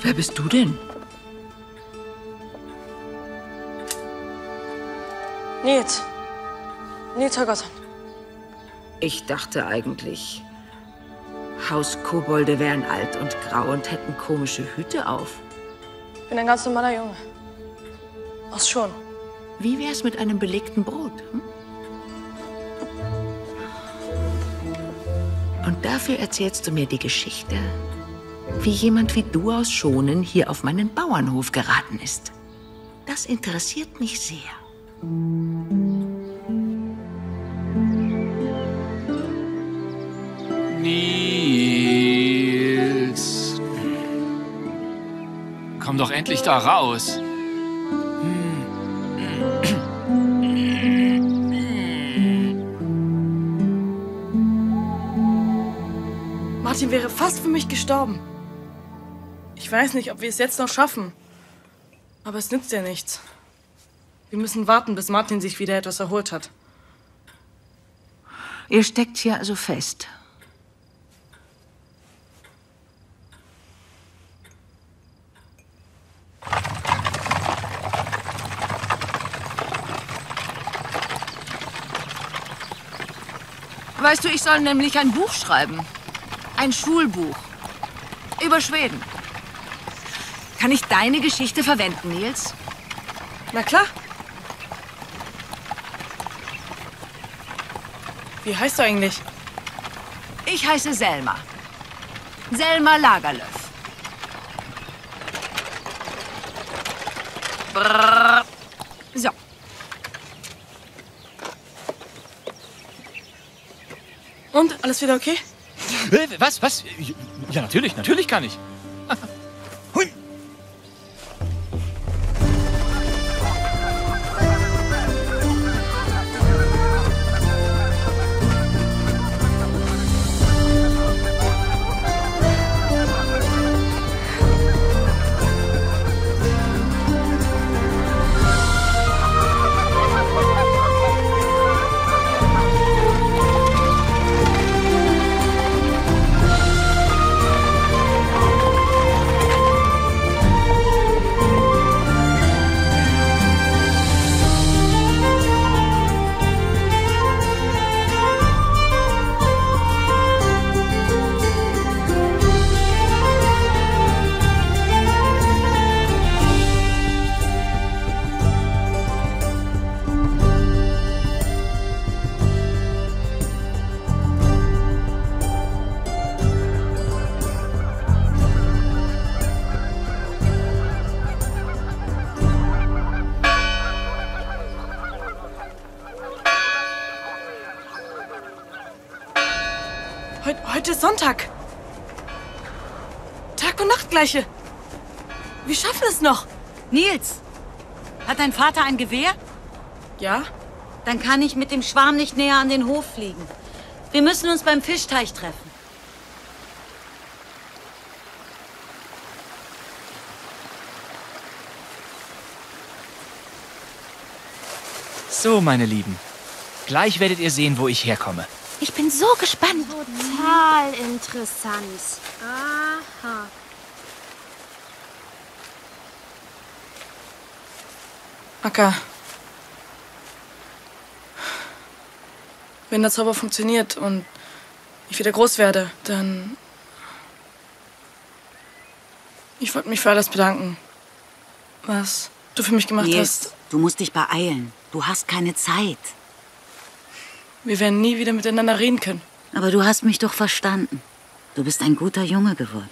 Wer bist du denn? Nils. Nils Holgersson. Ich dachte eigentlich, Hauskobolde wären alt und grau und hätten komische Hüte auf. Ich bin ein ganz normaler Junge. Aus schon. Wie wär's mit einem belegten Brot? Hm? Und dafür erzählst du mir die Geschichte, wie jemand wie du aus Schonen hier auf meinen Bauernhof geraten ist. Das interessiert mich sehr. Nils. Komm doch endlich da raus. Martin wäre fast für mich gestorben. Ich weiß nicht, ob wir es jetzt noch schaffen. Aber es nützt ja nichts. Wir müssen warten, bis Martin sich wieder etwas erholt hat. Ihr steckt hier also fest. Weißt du, ich soll nämlich ein Buch schreiben. Ein Schulbuch. Über Schweden. Kann ich deine Geschichte verwenden, Nils? Na klar. Wie heißt du eigentlich? Ich heiße Selma. Selma Lagerlöf. Brrr. So. Und? Alles wieder okay? Äh, was? Was? Ja, natürlich, natürlich kann ich. Vater ein Gewehr? Ja. Dann kann ich mit dem Schwarm nicht näher an den Hof fliegen. Wir müssen uns beim Fischteich treffen. So, meine Lieben. Gleich werdet ihr sehen, wo ich herkomme. Ich bin so gespannt. Total interessant. Aha. Akka. Wenn der Zauber funktioniert und ich wieder groß werde, dann. Ich wollte mich für alles bedanken. Was du für mich gemacht Nils, hast. du musst dich beeilen. Du hast keine Zeit. Wir werden nie wieder miteinander reden können. Aber du hast mich doch verstanden. Du bist ein guter Junge geworden.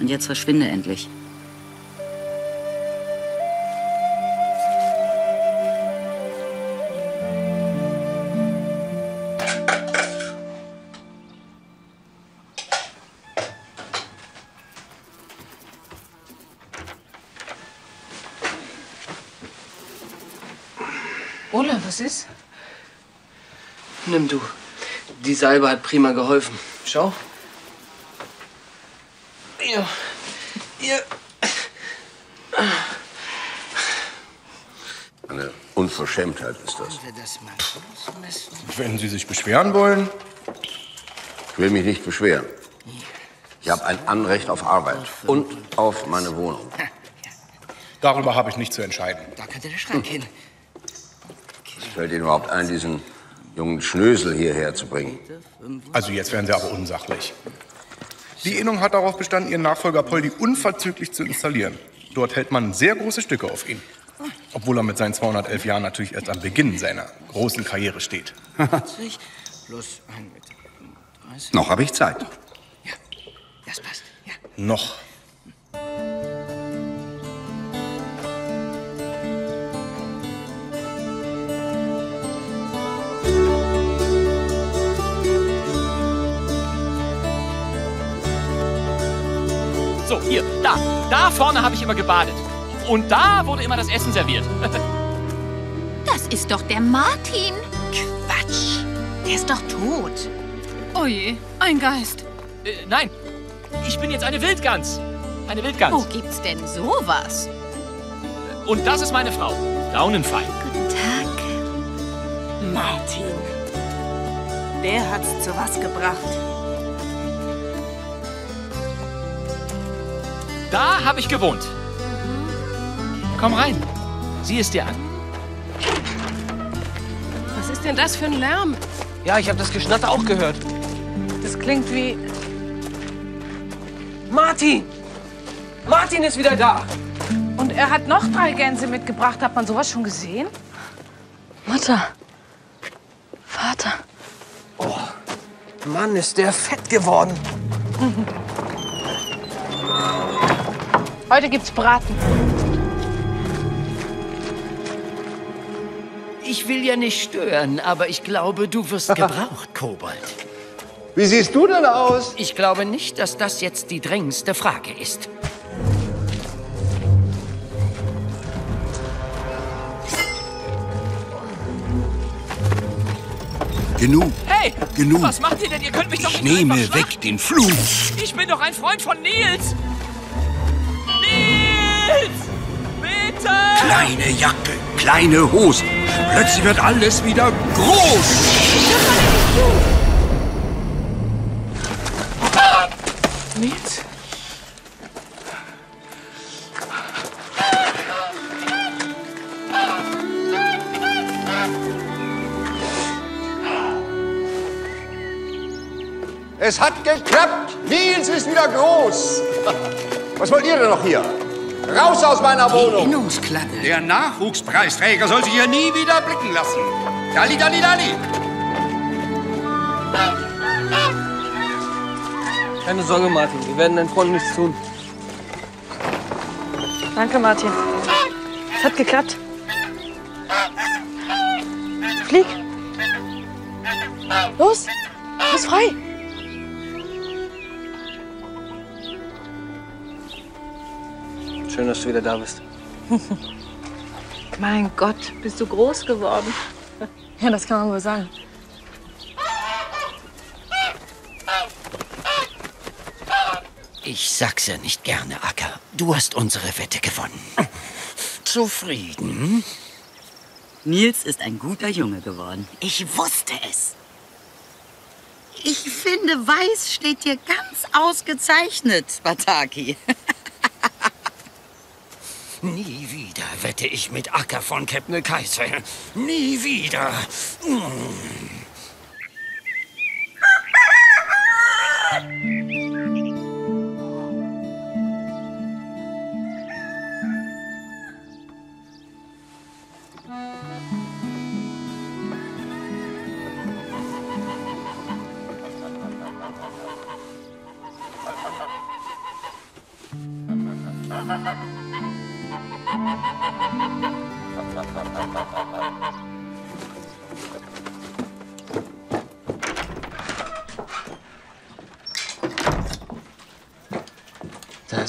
Und jetzt verschwinde endlich. Ola, was ist? Nimm du. Die Salbe hat prima geholfen. Schau. Hier. Hier. Eine Unverschämtheit ist das. Wenn Sie sich beschweren wollen. Ich will mich nicht beschweren. Ich habe ein Anrecht auf Arbeit und auf meine Wohnung. Darüber habe ich nicht zu entscheiden. Da könnte der Schrank hin. Fällt Ihnen überhaupt ein, diesen jungen Schnösel hierher zu bringen? Also jetzt werden Sie aber unsachlich. Die Innung hat darauf bestanden, Ihren Nachfolger Poldi unverzüglich zu installieren. Dort hält man sehr große Stücke auf ihn. Obwohl er mit seinen 211 Jahren natürlich erst am Beginn seiner großen Karriere steht. Noch habe ich Zeit. Das passt. Noch. Da. Da vorne habe ich immer gebadet. Und da wurde immer das Essen serviert. Das ist doch der Martin. Quatsch. Der ist doch tot. Oje, ein Geist. äh, nein, ich bin jetzt eine Wildgans. Eine Wildgans. Wo gibt's denn sowas? Und das ist meine Frau, Launenfein. Guten Tag. Martin. Der hat's zu was gebracht. Da habe ich gewohnt. Komm rein. Sieh es dir an. Was ist denn das für ein Lärm? Ja, ich habe das Geschnatter auch gehört. Das klingt wie. Martin! Martin ist wieder da! Und er hat noch drei Gänse mitgebracht. Hat man sowas schon gesehen? Mutter. Vater. Oh, Mann, ist der fett geworden. Heute gibt's Braten. Ich will ja nicht stören, aber ich glaube, du wirst gebraucht, Kobold. Wie siehst du denn aus? Ich glaube nicht, dass das jetzt die drängendste Frage ist. Genug. Hey! Genug. Was macht ihr denn? Ihr könnt mich doch Ich nicht nehme weg den Fluch. Ich bin doch ein Freund von! Nils! Kleine Jacke, kleine Hosen. Plötzlich wird alles wieder groß. Nils? Es hat geklappt. Nils ist wieder groß. Was wollt ihr denn noch hier? Raus aus meiner Wohnung. Erinnerungsklappe. Der Nachwuchspreisträger soll sich hier nie wieder blicken lassen. Dalli, dalli, dalli. Keine Sorge, Martin. Wir werden deinen Freunden nichts tun. Danke, Martin. Es hat geklappt. Flieg! Los! Du bist frei! Schön, dass du wieder da bist. Mein Gott, bist du groß geworden. Ja, das kann man wohl sagen. Ich sag's ja nicht gerne, Acker. Du hast unsere Wette gewonnen. Zufrieden? Nils ist ein guter Junge geworden. Ich wusste es. Ich finde, weiß steht dir ganz ausgezeichnet, Bataki. Nie wieder wette ich mit Acker von Kepne Kaiser. Nie wieder. Da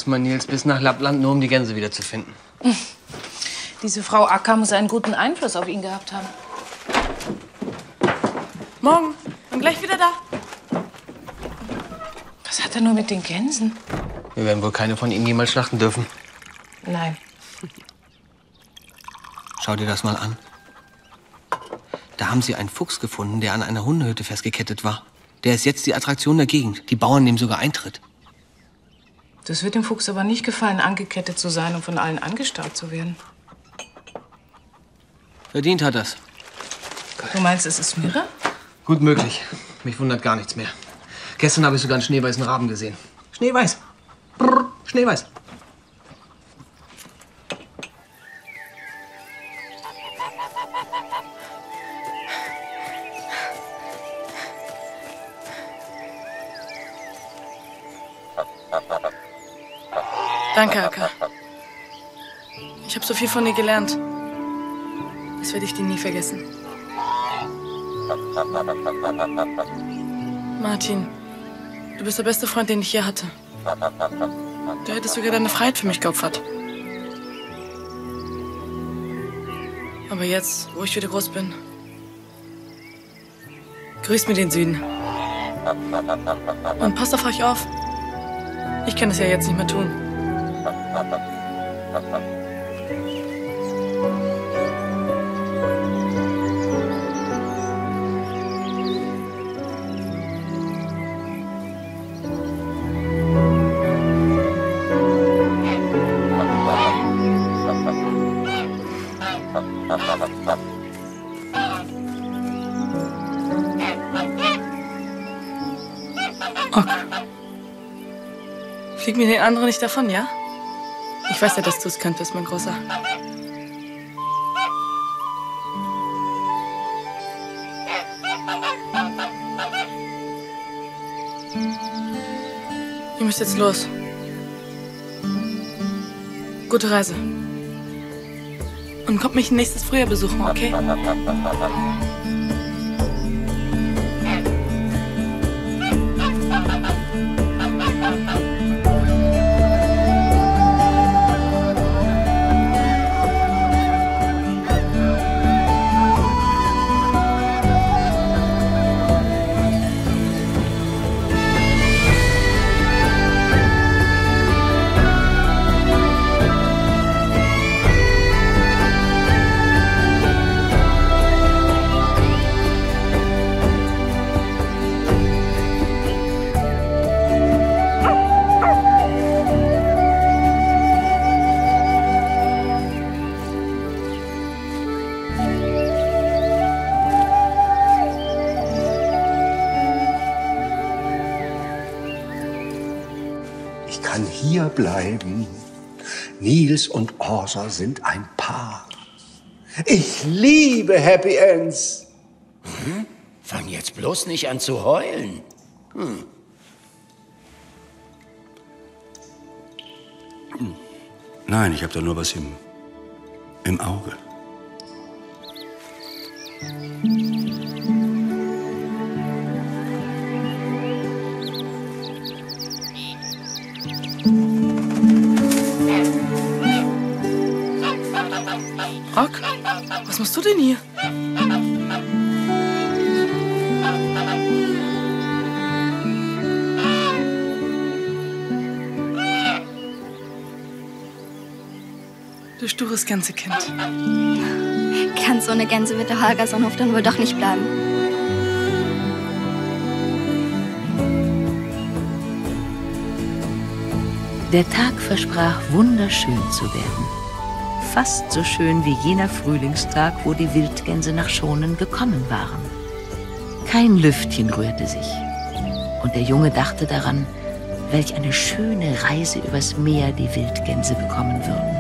ist man Nils bis nach Lappland, nur um die Gänse wieder zu finden. Diese Frau Acker muss einen guten Einfluss auf ihn gehabt haben. Morgen. Bin gleich wieder da. Was hat er nur mit den Gänsen? Wir werden wohl keine von ihnen jemals schlachten dürfen. Nein. Schau dir das mal an. Da haben sie einen Fuchs gefunden, der an einer Hundehütte festgekettet war. Der ist jetzt die Attraktion der Gegend. Die Bauern nehmen sogar Eintritt. Das wird dem Fuchs aber nicht gefallen, angekettet zu sein und von allen angestarrt zu werden. Verdient hat das. Du meinst, es ist Mirre? Gut möglich. Mich wundert gar nichts mehr. Gestern habe ich sogar einen schneeweißen Raben gesehen. Schneeweiß. Brrr, schneeweiß. Danke, Acker. Ich habe so viel von dir gelernt. Das werde ich dir nie vergessen. Martin, du bist der beste Freund, den ich je hatte. Du hättest sogar deine Freiheit für mich geopfert. Aber jetzt, wo ich wieder groß bin, grüßt mir den Süden. Und passt auf euch auf. Ich kann es ja jetzt nicht mehr tun. Flieg mir den anderen nicht davon, ja? Ich weiß ja, dass du es könntest, mein Großer. Ihr müsst jetzt los. Gute Reise. Und kommt mich nächstes Frühjahr besuchen, okay? Nils und Orsa sind ein Paar. Ich liebe Happy Ends. Hm? Fang jetzt bloß nicht an zu heulen. Hm. Nein, ich habe da nur was im, im Auge. Rock, was machst du denn hier? Du stures Gänsekind. Ganz ohne Gänse wird der Holgersonhof dann wohl doch nicht bleiben. Der Tag versprach wunderschön zu werden. Fast so schön wie jener Frühlingstag, wo die Wildgänse nach Schonen gekommen waren. Kein Lüftchen rührte sich. Und der Junge dachte daran, welch eine schöne Reise übers Meer die Wildgänse bekommen würden.